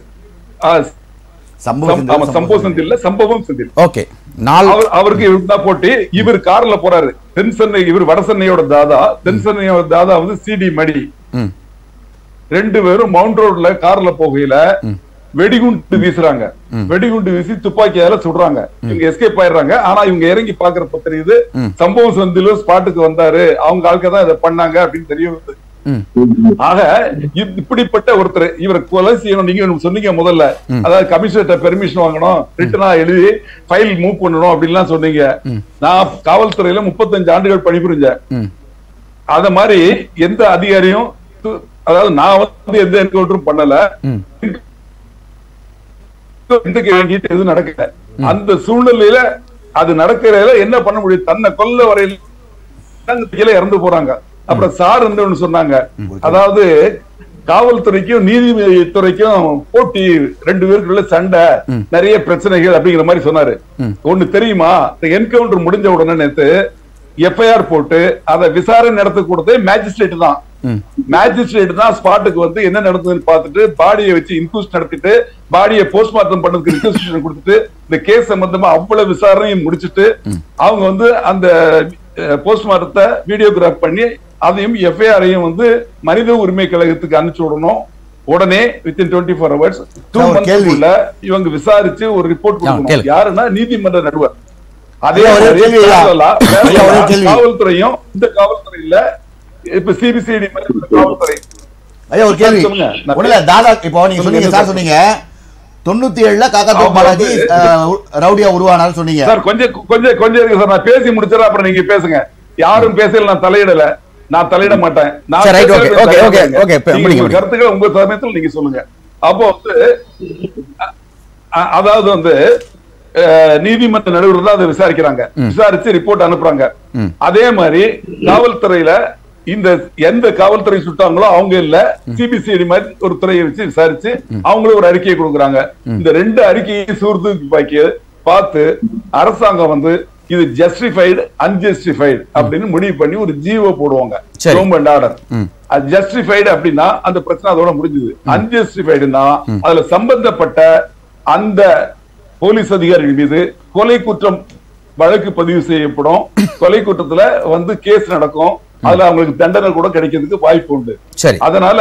S5: சம்பவம்
S2: சம்பவம் செந்தில். சம்பவம் செந்தில்.
S1: ஓகே.
S2: அவருக்கு இவருக்கு தான் போட்டி. இவர் கார்ல போறாரு. தென் சென்னை இவர் வட சென்னையோட தாதா. தென் சென்னையோட தாதா வந்து சிடி மடி.
S1: ம்.
S2: ரெண்டு பேரும் மவுண்ட் ரோட்ல கார்ல போகையில வெடிகுண்டு வீசுறாங்க. வெடிகுண்டு வீசி துப்பாக்கியால சுடுறாங்க. இவங்க எஸ்கேப் ஆயிடுறாங்க. ஆனா இவங்க இறங்கி பாக்குறப்ப தெரியுது சம்பவம் செந்திலும் ஸ்பாட்டுக்கு வந்தாரு. அவங்க ஆளுக்க தான் இதை பண்ணாங்க அப்படின்னு தெரிய வருது ஆக இப்- இப்படிப்பட்ட ஒருத்தர் இவரை கொலை செய்யணும். நீங்க சொன்னீங்க முதல்ல. அதாவது கமிஷனர்ட்ட பெர்மிஷன் வாங்கணும். ரிட்டனா எழுதி ஃபைல் மூவ் பண்ணணும் அப்படின்லாம் சொன்னீங்க. நான் காவல்துறையில முப்பத்தஞ்சு ஆண்டுகள் பணிபுரிஞ்சேன். அத மாதிரி எந்த அதிகாரியும் அதாவது நான் வந்து எந்த என்கவுண்டரும் பண்ணல. இன்றைக்கு வேண்டிட்டு எதுவும் நடக்கல. அந்த சூழ்நிலையில அது நடக்கிறதுல என்ன பண்ண முடியும்? தன்னை கொல்ல வரையில் கீழே இறந்து போறாங்க. அப்புறம் சார் வந்து ஒண்ணு சொன்னாங்க. அதாவது காவல்துறைக்கும் நீதித்துறைக்கும் போட்டி ரெண்டு பேருக்குள்ள சண்டை நிறைய பிரச்சனைகள் அப்படிங்கிற மாதிரி சொன்னாரு. ஒண்ணு தெரியுமா? என்கவுண்டர் முடிஞ்ச உடனே நேத்து எஃப்ஐஆர் போட்டு அதை விசாரணை நடத்த கொடுத்தே மேஜிஸ்ட்ரேட் தான். மேஜிஸ்ட்ரேட் தான் ஸ்பாட்டுக்கு வந்து என்ன நடந்ததுன்னு பார்த்துட்டு பாடியை வச்சு இன்கூஸ்ட் நடத்திட்டு பாடியை போஸ்ட்மார்ட்டம் பண்ணதுக்கு ரிக்வஸ்ட் கொடுத்துட்டு இந்த கேஸ் சம்பந்தமா அவ்வளவு விசாரணையும் முடிச்சிட்டு அவங்க வந்து அந்த போஸ்ட்மார்ட்டத்தை வீடியோகிராஃப் பண்ணி அதையும் எஃப்ஐஆரையும் வந்து மனித உரிமை கழகத்துக்கு அனுப்பிச்சு விடணும். உடனே within twenty four hours two. மந்த்ஸ்க்குள்ள இவங்க விசாரிச்சு ஒரு ரிப்போர்ட். கொடுக்கணும். யாருன்னா நீதிமன்ற நடுவர். அதே. காவல்துறையும் இந்த காவல்துறையில இப்ப சிபிசிஐடி காவல்துறை.
S5: ஐயா ஒரு கேள்வி. ஒண்ணுல தாதா இப்போ நீங்க சொன்னீங்க சார் சொன்னீங்க. தொண்ணூத்தி ஏழுல காக்கா பாலாஜி ரவுடியா உருவானார் சொன்னீங்க.
S2: சார் கொஞ்சம் கொஞ்சம் கொஞ்சம் இருக்கு சார். நான் பேசி முடிச்சிடறேன் அப்புறம் நீங்க பேசுங்க. யாரும் பேசல நான் தலையிடல. நான் தலையிட மாட்டேன். நான். கருத்துக்களை உங்க சமயத்தில் நீங்க சொல்லுங்க. அப்போ வந்து அதாவது வந்து நீதிமன்ற நடுவர் தான் அதை விசாரிக்கிறாங்க. விசாரிச்சு ரிப்போர்ட் அனுப்புறாங்க. அதே மாதிரி காவல்துறையில இந்த எந்த காவல்துறை சுட்டாங்களோ அவங்க இல்ல சிபிசிஐடி மாதிரி ஒரு துறையை வச்சு விசாரிச்சு அவங்களும் ஒரு அறிக்கையை கொடுக்குறாங்க. இந்த ரெண்டு அறிக்கையை சூர்தூக்கி பாக்கி பார்த்து அரசாங்கம் வந்து இது ஜஸ்டிஃபைடு அன்ஜஸ்டிஃபைடு அப்படின்னு முடிவு பண்ணி ஒரு ஜீவோ போடுவாங்க. கவர்மெண்ட் ஆர்டர் அது ஜஸ்டிஃபைடு அப்படின்னா அந்த பிரச்சனை அதோட முடிஞ்சது. அன்ஜஸ்டிஃபைடுனா அதுல சம்பந்தப்பட்ட அந்த போலீஸ் அதிகாரிகள் மீது கொலை குற்றம் வழக்கு பதிவு செய்யப்படும். கொலை குற்றத்துல வந்து கேஸ் நடக்கும். அதுல அவங்களுக்கு தண்டனை கூட கிடைக்கிறதுக்கு வாய்ப்பு உண்டு.
S1: சரி.
S2: அதனால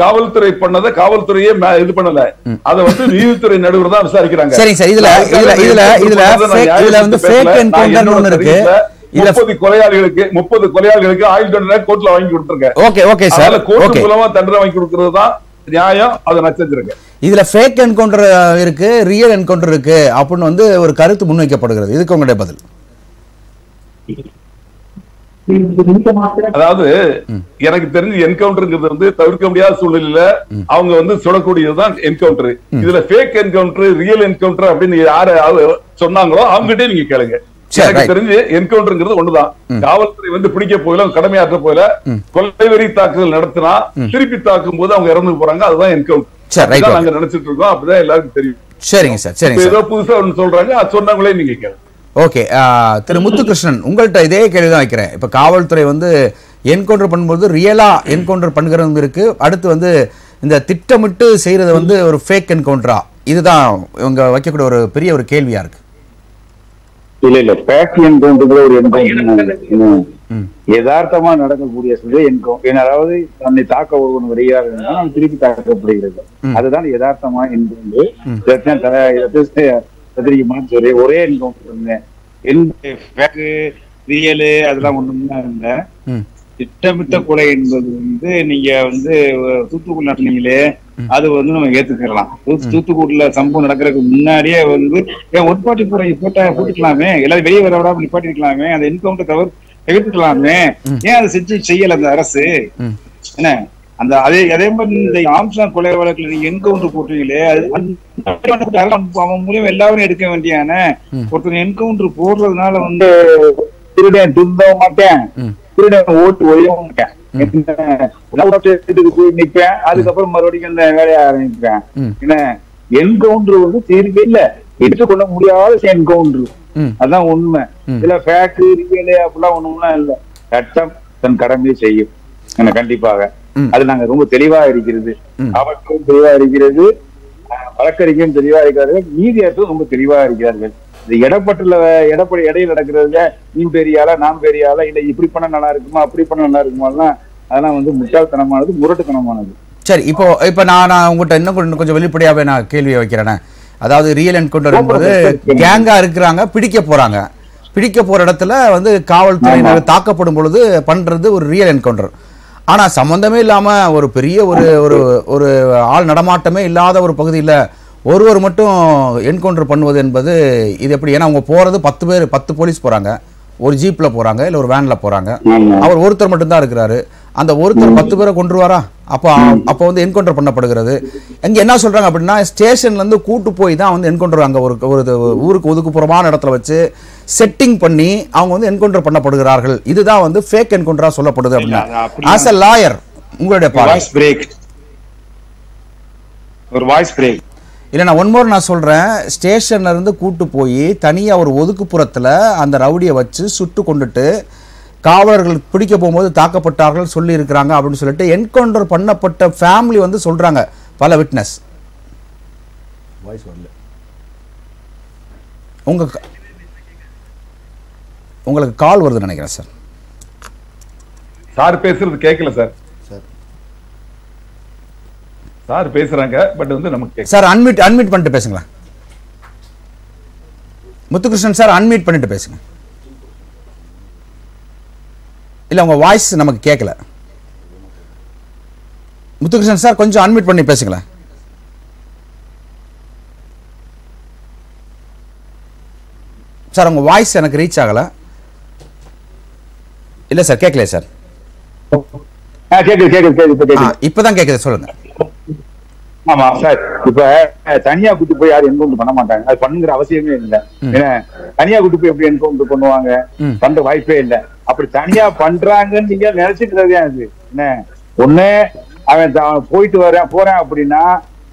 S2: காவல்துறை பண்ணதை காவல்துறையே இது பண்ணல. அத வந்து நீதித்துறை நடுவர் தான் விசாரிக்கிறாங்க.
S1: சரிங்க சார், இதுல- இதுல- இதுல- இதுல இதுல வந்து ஒண்ணு இருக்கு.
S2: முப்பது கொலையாளிகளுக்கு முப்பது கொலையாளிகளுக்கு ஆயுள் தண்டனை கோர்ட்ல வாங்கி கொடுத்துருங்க
S1: ஓகே ஓகே சார்
S2: கோர்ட் மூலமா தண்டனை வாங்கி கொடுக்கிறது தான் நியாயம் அதை நான் செஞ்சிருக்கேன்.
S1: இதுல ஃபேக் என்கவுண்டர் இருக்கு ரியல் என்கவுண்டர் இருக்கு அப்படின்னு வந்து ஒரு கருத்து முன்வைக்கப்படுகிறது. இதுக்கு உங்களுடைய பதில்.
S2: அதாவது எனக்கு தெரிஞ்சு என்கவுண்டர்ங்கிறது வந்து தவிர்க்க முடியாத சூழ்நிலையில அவங்க வந்து சுடக்கூடியதுதான் என்கவுண்டர் இதுல ஃபேக் என்கவுண்டர் ரியல் என்கவுண்டர் அப்படின்னு யாரு சொன்னாங்களோ அவங்ககிட்டயே நீங்க கேளுங்க. எனக்கு. தெரிஞ்சு என்கவுண்டர்ங்கிறது ஒண்ணுதான். காவல்துறை வந்து பிடிக்க போயில கடமையாற்ற போயில கொலைவெறி தாக்குதல் நடத்தினா திருப்பி தாக்கும் போது அவங்க இறந்து போறாங்க. அதுதான் என்கவுண்டர். நாங்க நினைச்சிட்டு இருக்கோம். அப்படிதான் எல்லாருக்கும் தெரியும்.
S1: சரிங்க சார். சரிங்க சார்
S2: ஏதோ புதுசா ஒண்ணு சொல்றாங்க. அது சொன்னவங்களே நீங்க கேளுங்க.
S1: ஓகே. திரு முத்துகிருஷ்ணன் உங்கள்கிட்ட இதே கேள்வி தான் வைக்கிறேன். இப்போ காவல்துறை வந்து என்கவுண்டர் பண்ணும்போது ரியலா என்கவுண்டர் பண்ணுகிறது இருக்கு. அடுத்து வந்து இந்த திட்டமிட்டு செய்யறது வந்து ஒரு ஃபேக் என்கவுண்டரா இதுதான் இவங்க வைக்கக்கூடிய ஒரு பெரிய ஒரு கேள்வியா இருக்கு.
S3: இல்ல இல்ல. பேக் என்கவுண்டர் ஒரு என்கவுண்டர் யதார்த்தமா நடக்கக்கூடிய சொல்லி என்கவுண்டர் அதாவது தன்னை தாக்க ஒருவன் வருகிறார் என்றால் திருப்பி தாக்கப்படுகிறது. அதுதான் யதார்த்தமா என்கவுண்டர் தெரியுமான்னு சொல்லி ஒரே என்கவுண்டர் பேக்கு ரியலு அதெல்லாம் ஒண்ணுமே இல்ல. திட்டமிட்ட கொலை என்பது வந்து நீங்க வந்து தூத்துக்குடி நடந்தீங்களே அது வந்து நம்ம ஏத்துக்கலாம் தூத்துக்குடியில சம்பவம் நடக்கிறதுக்கு முன்னாடியே வந்து ஏன் ஒற்பாட்டி போற போட்ட போட்டுக்கலாமே? எல்லாரும் வெளியே வர விடாம நிப்பாட்டிருக்கலாமே? அந்த என்கவுண்டர் தவிர தவிர்த்துக்கலாமே? ஏன் அதை செஞ்சு செய்யல அந்த அரசு? என்ன? அந்த அதே அதே மாதிரி இந்த ஆம்சாங் கொலை வழக்குல நீங்க என்கவுண்டர் போட்டீங்களே அவன் மூலியம் எல்லாரும் எடுக்க வேண்டியான ஒருத்தர் என்கவுண்டர் போடுறதுனால வந்து திருடன் திருந்த மாட்டேன். திருடன் ஓட்டு ஒழிய மாட்டேன். நிப்பேன் அதுக்கப்புறம் மறுபடியும் வேலையை ஆரம்பிப்பேன் என்ன என்கவுண்டர் வந்து தீர்வே இல்ல. எடுத்துக்கொள்ள முடியாத என்கவுண்டர். அதான் உண்மை. இதுல ஃபேக்ட் ரியல் அப்படிலாம் ஒண்ணுலாம் இல்ல. சட்டம் தன் கடமையை செய்யும். என்ன கண்டிப்பாக. அது நாங்க ரொம்ப தெளிவா இருக்கிறது. அவர்களும் தெளிவா இருக்கிறது. வழக்கறிஞரும் தெளிவா இருக்கிறார்கள். நீதியரசரும் ரொம்ப தெளிவா இருக்கிறார்கள். இந்த இடப்பட்டுல இடப்படி இடையில நடக்கிறதுல நீ பெரிய ஆளா நான் பெரிய ஆளா இல்ல இப்படி பண்ண நல்லா இருக்குமா அப்படி பண்ண நல்லா இருக்குமாலாம் அதெல்லாம் வந்து முட்டாள்தனமானது முரட்டுத்தனமானது.
S1: சரி இப்போ இப்போ நான் நான் உங்கள்கிட்ட இன்னும் கொஞ்சம் வெளிப்படையாவே நான் கேள்வியை வைக்கிறேனே. அதாவது ரியல் என்கவுண்டர் என்பது கேங்கா இருக்கிறாங்க பிடிக்க போறாங்க. பிடிக்க போற இடத்துல வந்து காவல்துறையினர் தாக்கப்படும் பொழுது பண்றது ஒரு ரியல் என்கவுண்டர் ஆனா சம்பந்தமே இல்லாம ஒரு பெரிய ஒரு ஒரு ஒரு ஆள் நடமாட்டமே இல்லாத ஒரு பகுதியில ஒருவர் மட்டும் என்கவுண்டர் பண்ணுவது என்பது இது எப்படி? ஏன்னா அவங்க போறது பத்து பேர் பத்து போலீஸ் போறாங்க. ஒரு ஜீப்ல போறாங்க இல்ல ஒரு வேன்ல போறாங்க.
S3: ஆமா.
S1: அவர் ஒருத்தர் மட்டும்தான் இருக்கிறாரு. அந்த ஒருத்தர் பத்து பேரை கொண்டுருவாரா அப்போ அப்போ வந்து என்கவுண்டர் பண்ணப்படுகிறது. இங்க என்ன சொல்றாங்க அப்படின்னா ஸ்டேஷன்ல இருந்து கூட்டு போய் தான் வந்து என்கவுண்டர் அங்க ஒரு ஒரு ஊருக்கு ஒதுக்குப்புறமான இடத்துல வச்சு செட்டிங் பண்ணி அவங்க வந்து என்கவுண்டர் பண்ணப்படுகிறார்கள். இதுதான் வந்து ஃபேக் என்கவுண்டரா சொல்லப்படுது அப்படின்னா. ஆஸ் அ லாயர் உங்களுடைய
S3: பிரேக் ஒரு வாய்ஸ் பிரேக்
S1: இல்லை நான் ஒன் மோர் நான் சொல்கிறேன் ஸ்டேஷன்ல இருந்து கூட்டு போய் தனியாக ஒரு ஒதுக்குப்புறத்தில் அந்த ரவுடியை வச்சு சுட்டு கொண்டுட்டு காவலர்கள் பிடிக்க போகும்போது தாக்கப்பட்டார்கள் சொல்லி இருக்கிறாங்க அப்படின்னு சொல்லிட்டு என்கவுண்டர் பண்ணப்பட்ட ஃபேமிலி வந்து சொல்றாங்க. பல விட்னஸ் உங்க க- உங்களுக்கு கால் வருதுன்னு நினைக்கிறேன் சார்
S2: சார் பேசுறது கேட்கல சார் சார் பேசுறாங்க பட் வந்து நமக்கு.
S1: சார் அன்மியூட் அன்மியூட் பண்ணிட்டு பேசுங்களேன். முத்துகிருஷ்ணன் சார் அன்மியூட் பண்ணிட்டு பேசுங்க. இல்ல உங்க வாய்ஸ் நமக்கு கேட்கல. முத்துகிருஷ்ணன் சார் கொஞ்சம் அன்மியூட் பண்ணி பேசுங்களேன். சார் உங்க வாய்ஸ் எனக்கு ரீச் ஆகல. இல்ல சார் கேட்கலையே சார்.
S3: இப்ப
S1: இப்பதான் கேக்குது சொல்லுங்க.
S3: ஆமா சார். இப்ப தனியா கூட்டி போய் யாரும் என்கவுண்டர் பண்ண மாட்டாங்க. அது பண்ணுங்கிற அவசியமே இல்ல. ஏன்னா தனியா கூட்டி போய் எப்படி என்கவுண்டர் பண்ணுவாங்க? பண்ற வாய்ப்பே இல்ல. அப்படி தனியா பண்றாங்கன்னு நீங்க நினைச்சுக்கிறதே அது. என்ன? ஒண்ணு அவன் போயிட்டு வரேன் போறேன் அப்படின்னா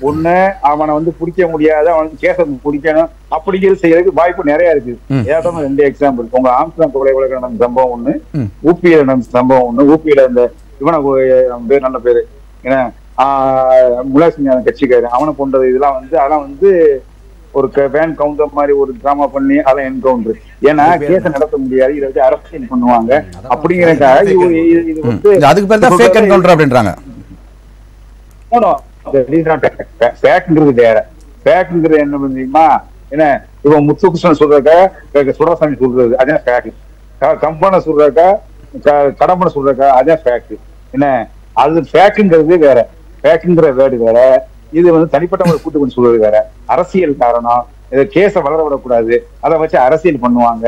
S3: ஒண்ணு அவனை வந்து பிடிக்க முடியாது. அவனுக்கு கேச பிடிக்கணும். அப்படிங்கிறது செய்யறதுக்கு வாய்ப்பு நிறைய இருக்கு. ஏதாவது ரெண்டு எக்ஸாம்பிள் உங்க ஆம்ஸ்டாம் கொலை வழக்கு நடந்த சம்பவம் ஒண்ணு. ஊபியில நடந்த சம்பவம் ஒண்ணு. ஊபியில இந்த இவனை பேர் நல்ல பேரு. ஏன்னா முலாசிங் கட்சிக்காரு அவனை கொண்டது இதெல்லாம் வந்து அதெல்லாம் வந்து ஒரு வேன் கவுண்டர் மாதிரி ஒரு டிராமா பண்ணி அதெல்லாம் என்கவுண்டர் ஏன்னா கேஸ நடத்த முடியாது. இதை வச்சு அரசியல் பண்ணுவாங்க. அப்படிங்கறதுக்காக இது வந்து
S1: அதுக்கு பேர் தான் ஃபேக் என்கவுண்டர் அப்படின்றாங்க.
S3: பேக்குங்கிறது வேற. பேக்குங்கிறது என்ன தெரியுமா? என்ன இவன் முத்துகிருஷ்ணன் சொல்றக்க சுடசாமி சொல்றது அதான் பேக்கு கம்பனை சொல்றக்க கடம்பனை சொல்றக்க அதான் பேக்கு என்ன அது பேக்குங்கிறது வேற. பேக்குங்கிற வேர்டு வேற இது வந்து தனிப்பட்ட ஒரு கூட்டு கொண்டு சொல்றது வேற. அரசியல் காரணம் இதை கேஸ வளர விடக்கூடாது அதை வச்சு அரசியல் பண்ணுவாங்க.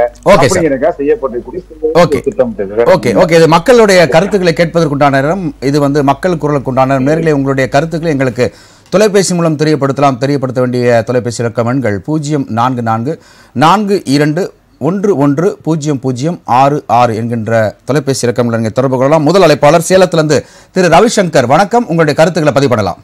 S3: திட்டம்
S1: ஓகே ஓகே இது மக்களுடைய கருத்துக்களை கேட்பதற்குண்டான நேரம் இது வந்து மக்கள் குரலுக்கு உண்டான நேரம். நேர்களே உங்களுடைய கருத்துக்களை எங்களுக்கு தொலைபேசி மூலம் தெரியப்படுத்தலாம். தெரியப்படுத்த வேண்டிய தொலைபேசி இலக்கம் எண்கள் பூஜ்ஜியம் நான்கு நான்கு நான்கு இரண்டு ஒன்று ஒன்று பூஜ்ஜியம் பூஜ்ஜியம் ஆறு ஆறு என்கின்ற தொலைபேசி இலக்கங்களை நீங்கள் தொடர்பு கொள்ளலாம். முதல் அழைப்பாளர் சேலத்திலிருந்து திரு ரவிசங்கர். வணக்கம். உங்களுடைய கருத்துக்களை பதிவு பண்ணலாம்.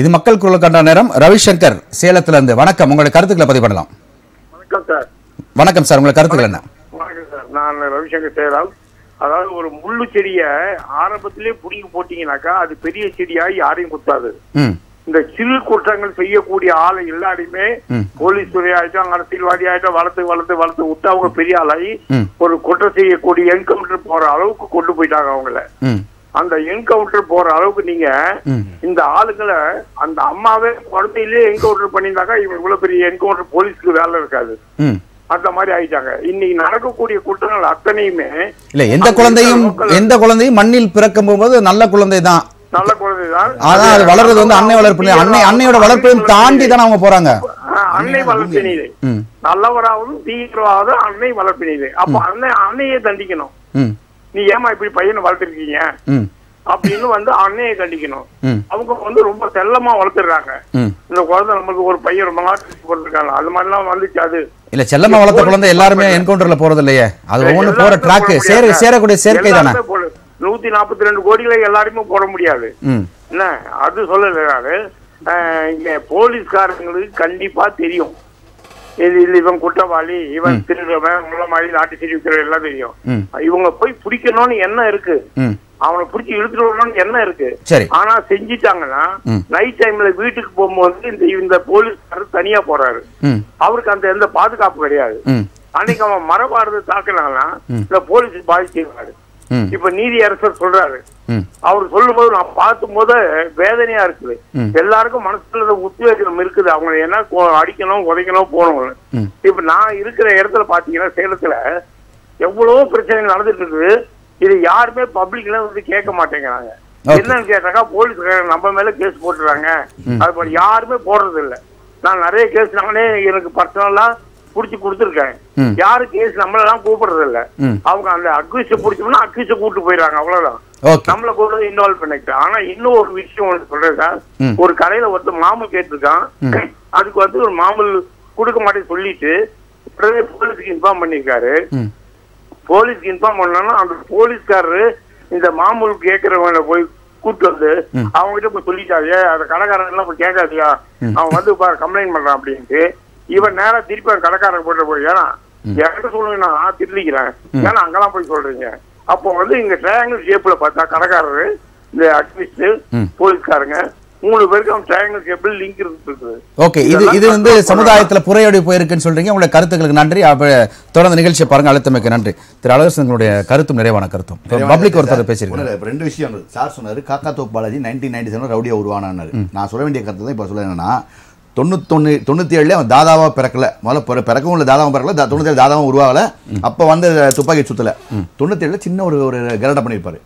S1: இது மக்கள் குரலுக்கான நேரம். ரவிசங்கர் சேலத்திலிருந்து. வணக்கம். உங்களுடைய கருத்துக்களை பதிவு பண்ணலாம்
S6: வணக்கம் சார்.
S1: வணக்கம் சார். உங்களுடைய கருத்துக்கள் என்ன?
S6: வணக்கம் சார். நான் ரவிசங்கர் சேரால் அதாவது ஒரு முள்ளு செடிய ஆரம்பத்திலே புடிங்கி போட்டீங்கன்னாக்கா அது பெரிய செடியாகி யாரையும் குத்தாது. இந்த சிறு குற்றங்கள் செய்யக்கூடிய ஆளை எல்லாரையுமே. போலீஸ் துறை ஆயிட்டும் அரசியல்வாதி ஆயிட்டும் வளர்த்து வளர்த்து வளர்த்து விட்டு அவங்க பெரிய ஆளாகி. ஒரு குற்றம் செய்யக்கூடிய என்கவுண்டர் போற அளவுக்கு கொண்டு போயிட்டாங்க அவங்கள. அந்த என்கவுண்டர் போற அளவுக்கு நீங்க. இந்த ஆளுங்களை அந்த அம்மாவே குழந்தையிலே என்கவுண்டர் பண்ணியிருந்தாக்கா இவங்க இவ்வளவு பெரிய என்கவுண்டர் போலீஸ்க்கு வேலை இருக்காது. அந்த மாதிரி ஆயிட்டாங்க. இன்னைக்கு நடக்கக்கூடிய குற்றங்கள் அத்தனையுமே
S1: இல்ல எந்த குழந்தையும் எந்த குழந்தையும் மண்ணில் பிறக்கும் போது நல்ல குழந்தை தான்.
S6: நல்ல குழந்தைதான்
S1: அதான் அது வளர்றது வந்து அன்னை வளர்ப்பு. அன்னை அன்னையோட வளர்ப்பையும் தாண்டி தானே அவங்க போறாங்க.
S6: அன்னை வளர்ப்பினிலே நல்லவராகவும் தீவிரவாதம் அன்னை வளர்ப்பினிலே அப்ப அன்னை அன்னையே தண்டிக்கணும். நீ ஏமா இப்படி பையனை வளர்த்திருக்கீங்க? அப்படின்னு வந்து அன்னையை கண்டிக்கணும். அவங்க வந்து ரொம்ப செல்லமா வளர்த்துடுறாங்க
S1: ம்.
S6: இந்த குழந்தை நமக்கு ஒரு பையன் ரொம்ப நாள் போட்டிருக்காங்க அது மாதிரிலாம் வந்துச்சு அது.
S1: இல்ல செல்லமா வளர்த்த குழந்தை எல்லாருமே என்கவுண்டர்ல போறது இல்லையே அது ஒவ்வொன்று போற ட்ராக் சேர சேரக்கூடிய சேர்க்கை தானே?
S6: நூத்தி நாற்பத்தி ரெண்டு கோடிகளை எல்லாருமே போட முடியாது. என்ன? அது சொல்லல நானு அஹ், இங்க போலீஸ்காரங்களுக்கு கண்டிப்பா தெரியும். இது இவன் குற்றவாளி இவன் திருடுறவன் முள்ள மாதிரி லாட்டி சிரிக்கிறவன் எல்லாம் தெரியும். இவங்க போய் பிடிக்கணும்னு என்ன இருக்கு. அவனை பிடிச்சி இழுத்துட்டு வரணும்னு என்ன இருக்கு.
S1: சரி.
S6: ஆனா செஞ்சிட்டாங்கன்னா. நைட் டைம்ல வீட்டுக்கு போகும்போது இந்த இந்த போலீஸ்காரர் தனியா போறாரு. அவருக்கு அந்த எந்த பாதுகாப்பு கிடையாது. அன்னைக்கு அவன் மரபாரது தாக்கினாங்கன்னா இந்த போலீஸ் பாதிச்சிருக்காரு இப்ப நீதி அரசர் சொல்றாரு அவர் சொல்லும்போது நான் பார்க்கும் போது வேதனையா இருக்குது. எல்லாருக்கும் மனசுல உத்வேகம் இருக்குது. அவங்க என்ன அடிக்கணும் உதைக்கணும் போகணும். இப்ப நான் இருக்கிற இடத்துல பாத்தீங்கன்னா சேலத்துல எவ்வளவோ பிரச்சனைகள் நடந்துட்டு இருக்குது. இது யாருமே பப்ளிக்ல வந்து கேட்க மாட்டேங்கிறாங்க. என்னன்னு கேட்டாக்கா போலீஸ் நம்ம மேல கேஸ் போட்டுறாங்க. அது யாருமே போடுறது இல்ல நான் நிறைய கேஸ் நானே எனக்கு பர்சனலா புடிச்சு கொடுத்துருக்கேன்.
S1: ம்.
S6: யாரு கேஸ் நம்மளெல்லாம் கூப்பிடுறது இல்ல. அவங்க அந்த அக்யூஸ புடிச்சோம்னா அக்யூஸ கூட்டு போயிடுறாங்க அவ்வளவுதான் நம்மள கூட இன்வால்வ் பண்ணிட்டு ஆனா இன்னும் ஒரு விஷயம் ஒன்று சொல்றேன் சார். ஒரு கடையில ஒருத்தர் மாமூல் கேட்டிருக்கான். அதுக்கு வந்து ஒரு மாமூல் கொடுக்க மாட்டேன்னு சொல்லிட்டு உடனே போலீஸ்க்கு இன்ஃபார்ம் பண்ணிருக்காரு போலீஸ்க்கு இன்ஃபார்ம் பண்ணோம்னா அந்த போலீஸ்காரரு இந்த மாமூல் கேட்கறவங்க போய் கூட்டு வந்து அவங்க கிட்ட போய் சொல்லிட்டாரு. அந்த கடைக்காரன் எல்லாம் போய் கேட்காதியா அவன் வந்து கம்ப்ளைண்ட் பண்றான் அப்படின்ட்டு இவன் நேரா திருப்பி கடைக்காரன் போட்டு போய் ஏன்னா என்கிட்ட சொல்லுங்க நான் திருடிக்கிறேன் ஏன்னா அங்கெல்லாம் போய் சொல்றீங்க. அப்போ வந்து இங்க ட்ரையாங்கிள் ஷேப்ல பார்த்தா கடைக்காரரு இந்த அக்டிவிஸ்ட் போலீஸ்காரங்க மூணு பேருக்கு அவன் ட்ரையாங்கிள் ஷேப்ல லிங்க் இருக்குது
S1: ஓகே இது இது வந்து சமுதாயத்துல புறையோடி போயிருக்குன்னு சொல்றீங்க. உங்களுடைய கருத்துக்களுக்கு நன்றி. அப்ப தொடர்ந்து நிகழ்ச்சியை பாருங்க. அழுத்தமைக்கு நன்றி. திரு அழகரசன் உங்களுடைய கருத்தும் நிறைவான கருத்தும். பப்ளிக் ஒருத்தர் பேசியிருக்காரு.
S5: ரெண்டு விஷயம். சார் சொன்னாரு Kakka Thoppu Balaji nineteen ninety seven ரவுடியா உருவானாரு நான் சொல்ல வேண்டிய கருத்து தான் இப்ப சொல்ல என்னன்னா தொண்ணூத்தொன்னு தொண்ணூத்தி ஏழுல அவன் தாதாவா பிறக்கல. முதல்ல பிற- பிறக்கவும் இல்லை தாதாவும் பிறக்கல. தா- தொண்ணூத்தி ஏழு தாதாவும் உருவாகல. அப்ப வந்து துப்பாக்கி சுத்தல. தொண்ணூத்தி ஏழுல சின்ன ஒரு ஒரு கரடா பண்ணியிருப்பாரு.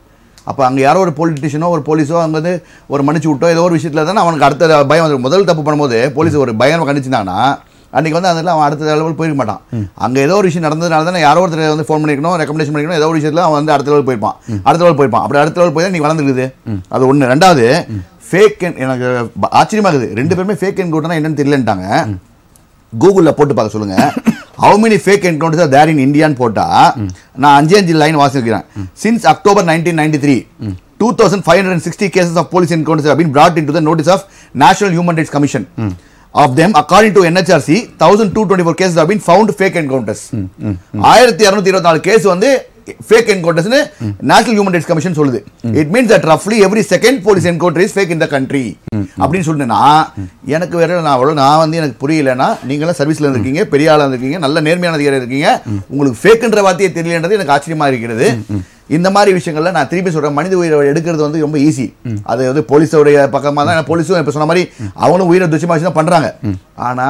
S5: அப்ப அங்க யாரோ ஒரு பொலிட்டிஷியனோ ஒரு போலீஸோ அங்க வந்து ஒரு மன்னிச்சு விட்டோ ஏதோ ஒரு விஷயத்துல தானே அவனுக்கு அடுத்த பயம் வந்து முதல் தப்பு பண்ணும்போது போலீஸ் ஒரு பயம் கண்டிச்சிருந்தாங்கன்னா அன்னைக்கு வந்து அதில் அவன் அடுத்த லெவல் போயிருக்க மாட்டான். அங்க ஏதோ ஒரு விஷயம் நடந்ததுனால தானே யாரோ ஒருத்தர் வந்து ஃபோன் பண்ணிக்கணும் ரெக்கமெண்டேஷன் பண்ணிக்கணும் ஏதோ ஒரு விஷயத்துல அவன் வந்து அடுத்த லெவல் போயிருப்பான். அடுத்த லெவல் போயிருப்பான். அப்படி அடுத்த லெவல் போய் தான் நீ வளர்ந்துருக்குது. அது ஒண்ணு. ரெண்டாவது ஃபேக் எனக்கு ப- ஆச்சரியமா இருக்குது ரெண்டு பேருமே ஃபேக் என்கவுண்டர்னா என்னன்னு தெரியலன்ட்டாங்க. கூகுளில் போட்டு பார்க்க சொல்லுங்க. How many fake encounters there in இந்தியான்னு போட்டா நான் அஞ்சு அஞ்சு லைன் வாசிக்கிறேன். Since October nineteen ninety three two thousand five hundred sixty cases of police encounters have been brought into the notice of National Human Rights Commission. Of them, according to NHRC, 1224 cases have been found fake encounters. ஆயிரத்தி இருநூத்தி இருபத்தி நாலு case வந்து fake என்கவுண்டர்ஸ்னு national human rights commission சொல்லுது. It means that ரஃப்லி every second police encounter is fake in the country அப்படின்னு சொல்லுனா எனக்கு வேற நான் அவ்வளோ நான் வந்து எனக்கு புரியலன்னா நீங்களாம் சர்வீஸ்ல இருக்கீங்க பெரிய ஆளா இருக்கீங்க நல்ல நேர்மையான அதிகாரி இருக்கீங்க உங்களுக்கு ஃபேக்குன்ற வார்த்தையே தெரியலன்றது எனக்கு ஆச்சரியமா இருக்கிறது. இந்த மாதிரி விஷயங்கள்ல நான் திருப்பி சொல்றேன் மனித உயிரை எடுக்கிறது வந்து ரொம்ப ஈஸி அது வந்து போலீஸோடைய பக்கமா தான் போலீஸும் இப்போ சொன்ன மாதிரி அவங்களும் உயிரை துச்சமா தான் பண்றாங்க. ஆனா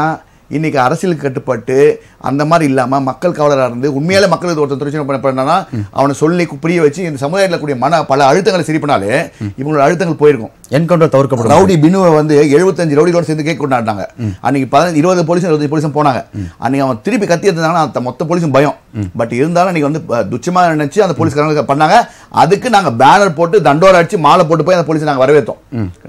S5: இன்னைக்கு அரசியலுக்கு கட்டுப்பட்டு அந்த மாதிரி இல்லாம மக்கள் கவலரா இருந்து உண்மையாலே மக்களுக்கு ஒருத்தர் துரிச்சனை பண்ண அவனை சொல்லி புரிய வச்சு இந்த சமுதாயத்தில் கூடிய மன பல அழுத்தங்களை சரி பண்ணாலே இவங்களோட அழுத்தங்கள் போயிருக்கும்.
S1: என்கவுண்டர் தவிர்க்கப்படும்.
S5: ரவுடி பினுவை வந்து எழுபத்தஞ்சு ரவுடிகளோட சேர்ந்து கேக் கொண்டாடினாங்க. அன்னைக்கு பதினஞ்சு இருபது போலீஸும் இருபது போலீஸும் போனாங்க. அன்னைக்கு அவன் திருப்பி கத்தி எடுத்தாங்கன்னா அந்த மொத்த போலீஸும் பயம். பட் இருந்தாலும் அன்னைக்கு வந்து அஹ், துச்சமா நினைச்சு அந்த போலீஸ்காரங்க பண்ணாங்க. அதுக்கு நாங்க பேனர் போட்டு தண்டோர அடிச்சு மாலை போட்டு போய் அந்த போலீஸை நாங்க வரவேற்றோம்.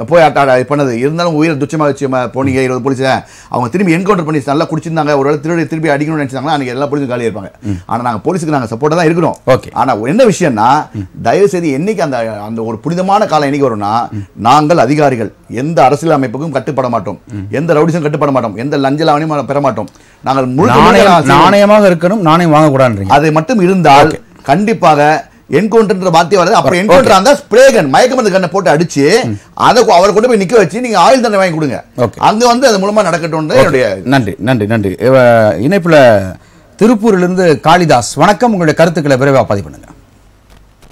S5: போய் பண்ணது. இருந்தாலும் உயிரை துச்சமா வச்சு போனீங்க இருபது போலீஸ் அவங்க திரும்பி என்கவுண்டர் பண்ணி நல்லா குடிச்சிருந்தாங்க. ஒரு திருடி திருப்பி அடிக்கணும்னு நினைச்சாங்கன்னா அன்னைக்கு எல்லா போலீஸும் காலியா இருப்பாங்க. ஆனா நாங்க போலீஸுக்கு நாங்க சப்போர்ட்டா தான் இருக்கிறோம்.
S1: Okay.
S5: ஆனா என்ன விஷயம்னா தயவு செய்து என்னைக்கு அந்த அந்த ஒரு புனிதமான காலம் என்னைக்கு வரும்னா நாங்கள் அதிகாரிகள் எந்த அரசியல் அமைப்புக்கும் கட்டுப்பட மாட்டோம். எந்த ரவுடிஸும் கட்டுப்பட மாட்டோம். எந்த லஞ்ச லாவணியும் பெற மாட்டோம். நாங்கள்.
S1: நாணயமாக இருக்கணும் நாணயம் வாங்கக்கூடாதுன்றீங்க.
S5: அது மட்டும் இருந்தால் கண்டிப்பாக என்கவுண்டர்ன்ற வார்த்தை வருது அப்ப என்கவுண்டர் அந்த ஸ்ப்ரேகன் மயக்கமருந்து கண்ணை போட்டு அடிச்சு அதை அவரை கொண்டு போய் நிக்க வச்சு நீங்க ஆயுள் தண்டனை வாங்கி கொடுங்க. அங்க வந்து அது மூலமா நடக்கட்டும் என்னுடைய
S1: நன்றி நன்றி நன்றி. இணைப்புல திருப்பூரிலிருந்து காளிதாஸ் வணக்கம். உங்களுடைய கருத்துக்களை விரைவாக பதிவு பண்ணுங்க.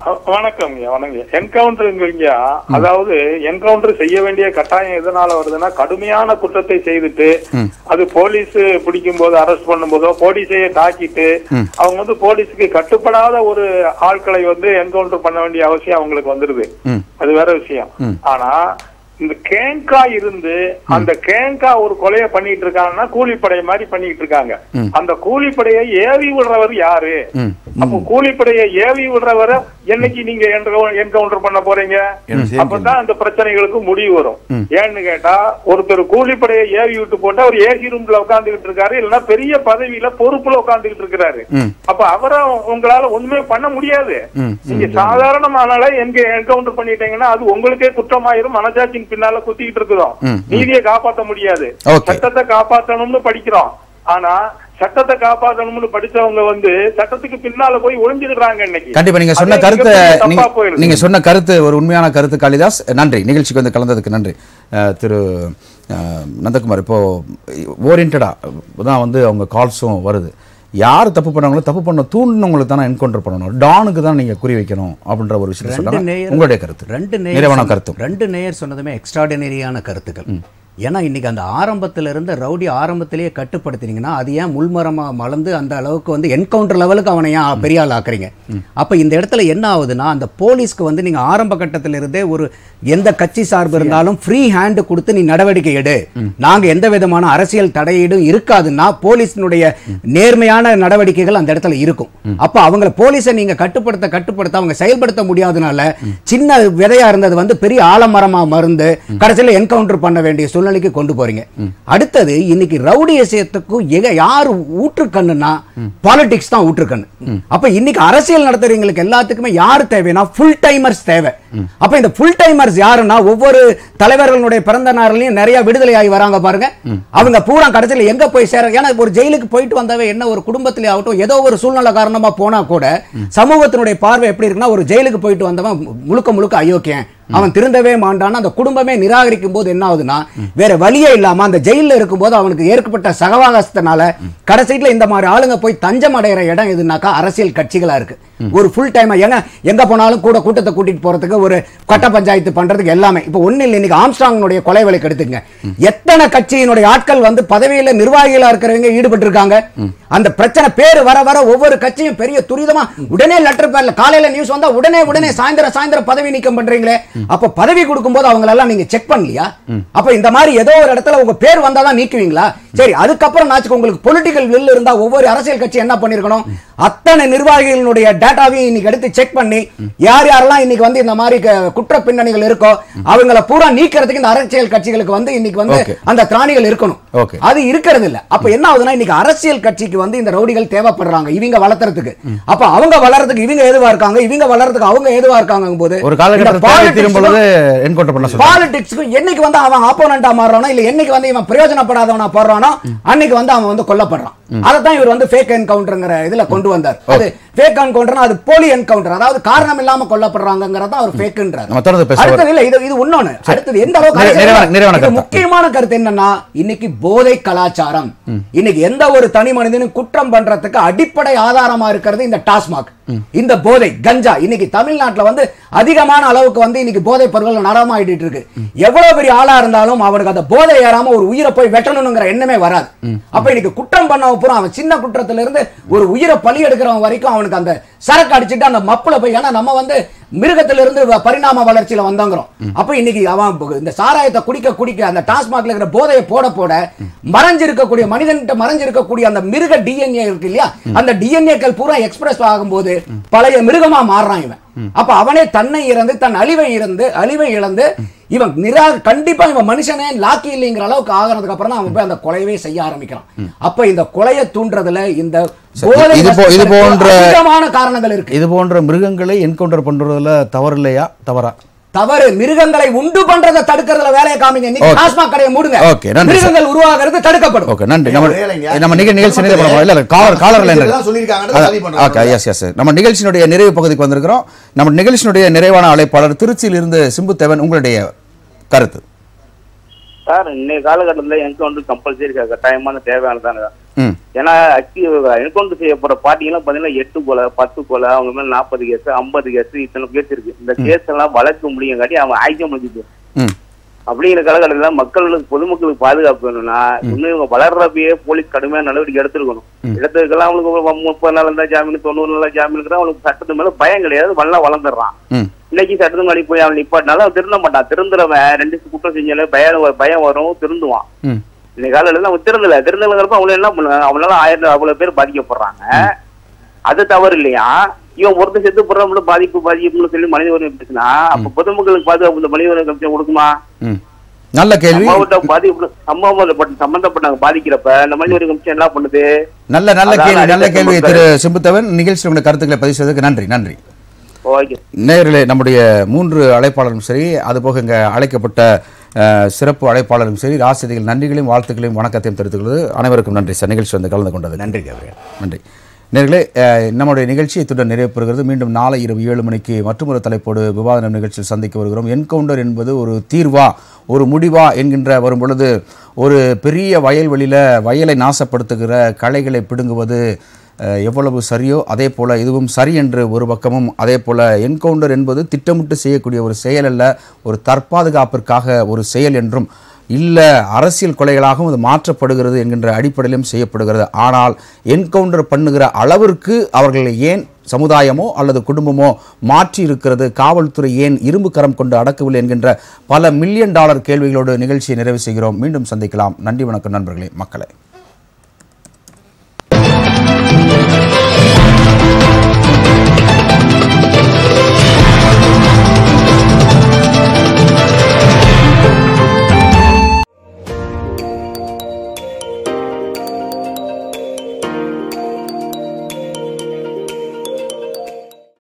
S7: வணக்கம் வணக்கம் என்கவுண்டருங்கிறீங்க அதாவது என்கவுண்டர் செய்ய வேண்டிய கட்டாயம் எதனால வருதுன்னா கடுமையான குற்றத்தை செய்துட்டு அது போலீஸ் பிடிக்கும் போது அரெஸ்ட் பண்ணும் போதோ போலீஸையே தாக்கிட்டு அவங்க வந்து போலீஸுக்கு கட்டுப்படாத ஒரு ஆட்களை வந்து என்கவுண்டர் பண்ண வேண்டிய அவசியம் அவங்களுக்கு வந்துருது. அது வேற விஷயம். ஆனா இந்த கேங்கா இருந்து அந்த கேங்கா ஒரு கொலையை பண்ணிட்டு இருக்காங்கன்னா கூலிப்படை மாதிரி பண்ணிட்டு இருக்காங்க. அந்த கூலிப்படையை ஏவி விடுறவர் யாரு? அப்போ கூலிப்படையை ஏவி விடுறவரை என்னைக்கு நீங்க என்கவுண்டர் பண்ண போறீங்க? அப்பதான் அந்த பிரச்சனைகளுக்கு முடிவு வரும். ஏன்னு கேட்டா ஒருத்தர் கூலிப்படையை ஏவி விட்டு போட்டா ஒரு ஏசி ரூம்ல உட்கார்ந்துகிட்டு இருக்காரு இல்லைன்னா பெரிய பதவியில பொறுப்புல உட்கார்ந்துகிட்டு இருக்கிறாரு. அப்ப அவரை உங்களால ஒண்ணுமே பண்ண முடியாது. நீங்க சாதாரணமானால எங்க என்கவுண்டர் பண்ணிட்டீங்கன்னா அது உங்களுக்கே குற்றமாயிரும் மனசாட்சியின் பின்னால குத்திக்கிட்டு இருக்கிறோம். நீதியை காப்பாத்த முடியாது. சட்டத்தை காப்பாத்தணும்னு படிக்கிறோம். ஆனா சட்டத்தை காப்பாத்தணும்னு படிச்சவங்க வந்து சட்டத்துக்கு பின்னால போய் ஒளிஞ்சுக்கிறாங்க இன்னைக்கு.
S1: கண்டிப்பா நீங்க சொன்ன கருத்தை நீங்க சொன்ன கருத்து ஒரு உண்மையான கருத்து காளிதாஸ். நன்றி. நிகழ்ச்சிக்கு வந்து கலந்ததுக்கு நன்றி. திரு நந்தகுமார் இப்போ ஓரியன்டா தான் வந்து அவங்க கால்ஸும் வருது. யார் தப்பு பண்ணாங்களோ தப்பு பண்ண தூண்டினவங்களுக்கு தானே என்கவுண்டர் பண்ணணும். டானுக்கு தான் நீங்க குறி வைக்கணும் அப்படின்ற ஒரு சொல்றாங்க
S4: நேயர்
S1: உங்களுடைய கருத்து.
S4: ரெண்டு
S1: நிறைவான
S4: நேயர்
S1: கருத்தும்
S4: ரெண்டு நேயர் சொன்னதுமே எக்ஸ்ட்ராடினரியான கருத்துக்கள். ஏன்னா இன்னைக்கு அந்த ஆரம்பத்துல இருந்த ரவுடி ஆரம்பத்திலேயே கட்டுப்படுத்தினீங்கன்னா அது ஏன் முள்மரமா மலர்ந்து அந்த அளவுக்கு வந்து என்கவுண்டர் லெவலுக்கு அவனை ஏன் பெரிய ஆள் ஆக்குறீங்க அப்ப இந்த இடத்துல என்ன ஆகுதுன்னா அந்த போலீஸ்க்கு வந்து நீங்க ஆரம்ப கட்டத்துல இருந்தே ஒரு எந்த கட்சி சார்பு இருந்தாலும் ஃப்ரீ ஹேண்ட் கொடுத்து நீ நடவடிக்கை எடு. நாங்க எந்த விதமான அரசியல் தடையீடும் இருக்காதுன்னா போலீஸினுடைய நேர்மையான நடவடிக்கைகள் அந்த இடத்துல இருக்கும். அப்ப அவங்கள போலீஸை நீங்க கட்டுப்படுத்த கட்டுப்படுத்த அவங்க செயல்படுத்த முடியாதனால சின்ன விதையா இருந்தது வந்து பெரிய ஆலமரமா மருந்து கடைசியில என்கவுண்டர் பண்ண வேண்டிய சூழ்நிலைக்கு கொண்டு போறீங்க. அடுத்தது இன்னைக்கு ரவுடி ரவுடியசியத்துக்கும் எங்க யார் ஊற்றுக்கண்ணுனா பாலிடிக்ஸ் தான் ஊற்றுக்கண்ணு. அப்ப இன்னைக்கு அரசியல் நடத்துறவங்களுக்கு எல்லாத்துக்குமே யார் தேவைன்னா ஃபுல் டைமர்ஸ் தேவை. அப்ப இந்த ஃபுல் டைமர்ஸ் யாருன்னா ஒவ்வொரு தலைவர்களுடைய பிறந்த நாள்லயும் நிறைய விடுதலை ஆகி வராங்க பாருங்க. அவங்க பூரா கடைசியில் எங்க போய் சேர ஏன்னா ஒரு ஜெயிலுக்கு போயிட்டு வந்தவ என்ன ஒரு குடும்பத்திலே ஆகட்டும் ஏதோ ஒரு சூழ்நிலை காரணமா போனா கூட சமூகத்தினுடைய பார்வை எப்படி இருக்குன்னா ஒரு ஜெயிலுக்கு போயிட்டு வந்தவன் முழுக்க முழுக்க அயோக்கியன். அவன் திருந்தவே மாட்டான்னு அந்த குடும்பமே நிராகரிக்கும் போது என்ன ஆகுதுன்னா வேற வழியே இல்லாம அந்த ஜெயில்ல இருக்கும்போது அவனுக்கு ஏற்பட்ட சகவாகசத்தினால கடைசியில இந்த மாதிரி ஆளுங்க போய் தஞ்சம் அடைகிற இடம் எதுனாக்கா அரசியல் கட்சிகளா இருக்கு. ஒரு ஃபுல் டைம் எங்க எங்க போனாலும் கூட கூட்டத்தை கூட்டிட்டு போறதுக்கு ஒரு கட்ட பஞ்சாயத்து பண்றதுக்கு எல்லாமே. இப்போ ஒண்ணு இல்லை இன்னைக்கு ஆம்ஸ்ட்ராங்கினுடைய கொலை வழக்கு எடுத்துங்க எத்தனை கட்சியினுடைய ஆட்கள் வந்து பதவியில நிர்வாகிகளா இருக்கிறவங்க ஈடுபட்டு இருக்காங்க அந்த பிரச்சனை பேர் வர வர ஒவ்வொரு கட்சியும் பெரிய துரிதமா உடனே லெட்டர் பேர்ல காலையில நியூஸ் வந்தா உடனே உடனே சாயந்தரம் சாயந்தரம் பதவி நீக்கம் பண்றீங்களே. அப்ப பதவி கொடுக்கும்போது அவங்க எல்லாம் நீங்க செக் பண்ணலையா? அப்ப இந்த மாதிரி ஏதோ ஒரு இடத்துல உங்க பேர் வந்தாதான் நீக்குவீங்களா? சரி அதுக்கப்புறம் நாச்சுக்கு உங்களுக்கு பொலிட்டிக்கல் வில் இருந்தா ஒவ்வொரு அரசியல் கட்சி என்ன பண்ணிருக்கணும்? அத்தனை நிர்வாகிகளுடைய டேட்டாவையும் இன்னைக்கு எடுத்து செக் பண்ணி யார் யாரெல்லாம் இன்னைக்கு வந்து இந்த மாதிரி குற்ற பின்னணிகள் இருக்கோ அவங்கள பூரா நீக்கிறதுக்கு இந்த அரசியல் கட்சிகளுக்கு வந்து இன்னைக்கு வந்து. அந்த திராணிகள் இருக்கணும். அது இருக்கிறது இல்ல அப்ப என்ன ஆகுதுன்னா இன்னைக்கு அரசியல் கட்சிக்கு வந்து இந்த ரவுடிகள் தேவைப்படுறாங்க இவங்க வளர்த்துறதுக்கு. அப்ப அவங்க வளர்றதுக்கு இவங்க எதுவா இருக்காங்க இவங்க வளர்றதுக்கு அவங்க எதுவா இருக்காங்க போது
S1: ஒரு காலகட்டத்தில் தேவை திரும்பும் பொழுது என்கவுண்டர் பண்ண சொல்றாங்க.
S4: பாலிடிக்ஸ்க்கு என்னைக்கு வந்து அவன் ஆப்போனண்டா மாறுறானோ இல்ல என்னைக்கு வந்து இவன் பிரயோஜனப்படாதவனா போடுறானோ அன்னைக்கு வந்து அவன் வந்து கொல்லப்படுறான். அதைத்தான் இவர் வந்து ஃபேக் என்கவுண்டர்ங்கிற இதுல கொண்டு வந்தார் அது ஃபேக் என்கவுண்டர் அது போலி என்கவுண்டர் அதாவது காரணம் இல்லாம கொல்லப்படுறாங்கிறத அவர் ஃபேக்ன்றார். அடுத்தது இல்ல இது இது இன்னொன்னு. அடுத்தது எந்த அளவுக்கு. முக்கியமான கருத்து என்னன்னா இன்னைக்கு போதை கலாச்சாரம். இன்னைக்கு எந்த ஒரு தனி மனிதனும் குற்றம் பண்றதுக்கு அடிப்படை ஆதாரமா இருக்கிறது இந்த டாஸ்மாக். இந்த போதை கஞ்சா. இன்னைக்கு தமிழ்நாட்டுல வந்து அதிகமான அளவுக்கு வந்து இன்னைக்கு போதை பொருட்கள் நடமாடிட்டு இருக்கு. எவ்வளவு பெரிய ஆளா இருந்தாலும் அவனுக்கு அந்த போதை ஏறாம ஒரு உயிரை போய் வெட்டணுங்கிற எண்ணமே வராது. அப்ப இன்னைக்கு குற்றம் பண்ணவன் பூரா அவன் சின்ன குற்றத்துல இருந்து ஒரு உயிரை பலி எடுக்கிறவன் வரைக்கும் அவனுக்கு அந்த சரக்கு அடிச்சுட்டு அந்த மப்பில் போய் ஏன்னா நம்ம வந்து மிருகத்திலிருந்து பரிணாம வளர்ச்சியில வந்தோங்கிறோம். அப்ப இன்னைக்கு அவன் இந்த சாராயத்தை குடிக்க குடிக்க அந்த டாஸ்மாக்ல இருக்கிற போதையை போட போட மறைஞ்சிருக்கக்கூடிய மனிதன்கிட்ட மறைஞ்சிருக்கக்கூடிய அந்த மிருக டிஎன்ஏ இருக்கு இல்லையா? அந்த டிஎன்ஏக்கள் பூரா எக்ஸ்பிரஸ் ஆகும்போது பழைய மிருகமா மாறுறான் இவன். அப்ப அவனே தன்னை இறந்து தன் அழிவை இறந்து அழிவை இழந்து இவன் நிரா கண்டிப்பா இவன் மனுஷனே லாக்கி இல்லைங்கிற அளவுக்கு ஆகிறதுக்கு அப்புறம் அவன் போய் அந்த கொலையவே செய்ய ஆரம்பிக்கிறான். அப்ப இந்த கொலையை தூண்டுறதுல இந்த
S1: இது போன்ற-
S4: காரணங்கள் இருக்கு.
S1: இது போன்ற மிருகங்களை என்கவுண்டர் பண்றதுல தவறு இல்லையா தவறா?
S4: தவறு. மிருகங்களை உண்டு பண்றதை தடுக்கிறதுல வேலையை காமிங்க.
S1: Okay.
S4: டாஸ்மாக் கடையை மூடுங்க.
S1: Okay, நன்றி.
S4: மிருகங்கள் உருவாகிறது தடுக்கப்படும்.
S1: ஓகே நன்றி. நம்ம. நம்ம நிக நிகழ்ச்சி நிறைவு பண்ண இல்ல காலர் காலர் லைன்
S5: இதெல்லாம் சொல்லியிருக்காங்கன்னு பதிவு பண்றோம்.
S1: ஓகே எஸ் எஸ் நம்ம நிகழ்ச்சியினுடைய நிறைவு பகுதிக்கு வந்திருக்கிறோம். நம்ம நிகழ்ச்சியினுடைய நிறைவான அழைப்பாளர் திருச்சியில் இருந்து சிம்புத்தேவன் உங்களுடைய கருத்து.
S8: சார் இன்னைய காலகட்டத்தில் என்கவுண்டர் கம்பல்சரி கட்டாயமான தேவையானதானே
S1: ம்.
S8: ஏன்னா என்கவுண்டர் செய்யப்படுற பார்ட்டிங்கெல்லாம் பாத்தீங்கன்னா எட்டு கொலை பத்து கொலை அவங்க மேல நாற்பது கேஸ் ஐம்பது கேஸ் இத்தனை கேஸ் இருக்கு. இந்த கேஸ் எல்லாம் வளர்க்க முடியுங்காட்டி அவன் ஆய்க்க முடியுது அப்படிங்கிற காலகட்டத்தில் மக்களுக்கு பொதுமக்களுக்கு பாதுகாப்பு வேணும்னா இன்னும் இவங்க வளர்றப்பயே போலீஸ் கடுமையான நடவடிக்கை எடுத்திருக்கணும். எடுத்ததுக்கெல்லாம் அவங்களுக்கு முப்பது நாள் இருந்தா ஜாமீன் தொண்ணூறு நாள் ஜாமீன் இருக்கிறா அவனுக்கு சட்டத்து மேல பயம் கிடையாது நல்லா வளர்ந்துடுறான். இன்னைக்கு சட்டத்து முன்னாடி போய் அவன் நிப்பாட்டினாலும் அவன் திருந்த மாட்டான். திருந்துறவன் ரெண்டு குற்றம் செஞ்சாலே பயம் பயம் வரும் திருந்துவான். இன்னைக்கு காலையில அவன் திருந்தல. திருந்தலங்கிறப்ப அவங்கள என்ன பண்ண அவனால ஆயிரம் அவ்வளவு பேர் பாதிக்கப்படுறாங்க. அது தவறு இல்லையா? இவன் ஒருத்தர் செத்து போடுறவங்கள பாதிப்பு பாதிப்புன்னு சொல்லி மனித உரிமை பேசினா அப்ப பொதுமக்களுக்கு பாதுகாப்பு இந்த மனித உரிமை கமிஷன் கொடுக்குமா?
S1: நல்ல கேள்வி.
S8: பாதிப்பு சம்பவம் சம்பந்தப்பட்டவங்க பாதிக்கிறப்ப இந்த மனித உரிமை கமிஷன் என்ன பண்ணுது?
S1: நல்ல நல்ல கேள்வி நல்ல கேள்வி. திரு சிம்புத்தவன். நிகழ்ச்சியில் உங்களுடைய கருத்துக்களை பதிவு செய்ததுக்கு நன்றி நன்றி.
S8: ஓகே
S1: நேயர்களே நம்முடைய மூன்று அழைப்பாளரும் சரி அதுபோக இங்கே அழைக்கப்பட்ட சிறப்பு அழைப்பாளரும் சரி ராசிதிகள் நன்றிகளையும் வாழ்த்துக்களையும் வணக்கத்தையும் தெரிவித்துக்கொள்வது அனைவருக்கும் நன்றி சார். நிகழ்ச்சி வந்து கலந்து கொண்டது.
S4: நன்றி
S1: நன்றி. நேர்களே நம்முடைய நிகழ்ச்சி இத்துடன் நிறைவு பெறுகிறது மீண்டும் நாளை இரவு ஏழு மணிக்கு மற்றொரு தலைப்போடு விவாத நிகழ்ச்சியில் சந்திக்க வருகிறோம். என்கவுண்டர் என்பது ஒரு தீர்வா ஒரு முடிவா என்கின்ற வரும் பொழுது ஒரு பெரிய வயல்வெளியில் வயலை நாசப்படுத்துகிற களைகளை பிடுங்குவது எவ்வளவு சரியோ அதே போல் இதுவும் சரி என்று ஒரு பக்கமும் அதே போல் என்கவுண்டர் என்பது திட்டமிட்டு செய்யக்கூடிய ஒரு செயல் அல்ல ஒரு தற்பாதுகாப்பிற்காக ஒரு செயல் என்றும் இல்லை அரசியல் கொலைகளாகவும் அது மாற்றப்படுகிறது என்கின்ற அடிப்படையிலும் செய்யப்படுகிறது. ஆனால் என்கவுண்டர் பண்ணுகிற அளவிற்கு அவர்கள் ஏன் சமுதாயமோ அல்லது குடும்பமோ மாற்றி இருக்கிறது காவல்துறை ஏன் இரும்பு கரம் கொண்டு அடக்கவில்லை என்கின்ற பல மில்லியன் டாலர் கேள்விகளோடு நிகழ்ச்சியை நிறைவு செய்கிறோம். மீண்டும் சந்திக்கலாம். நன்றி வணக்கம் நண்பர்களே மக்களை.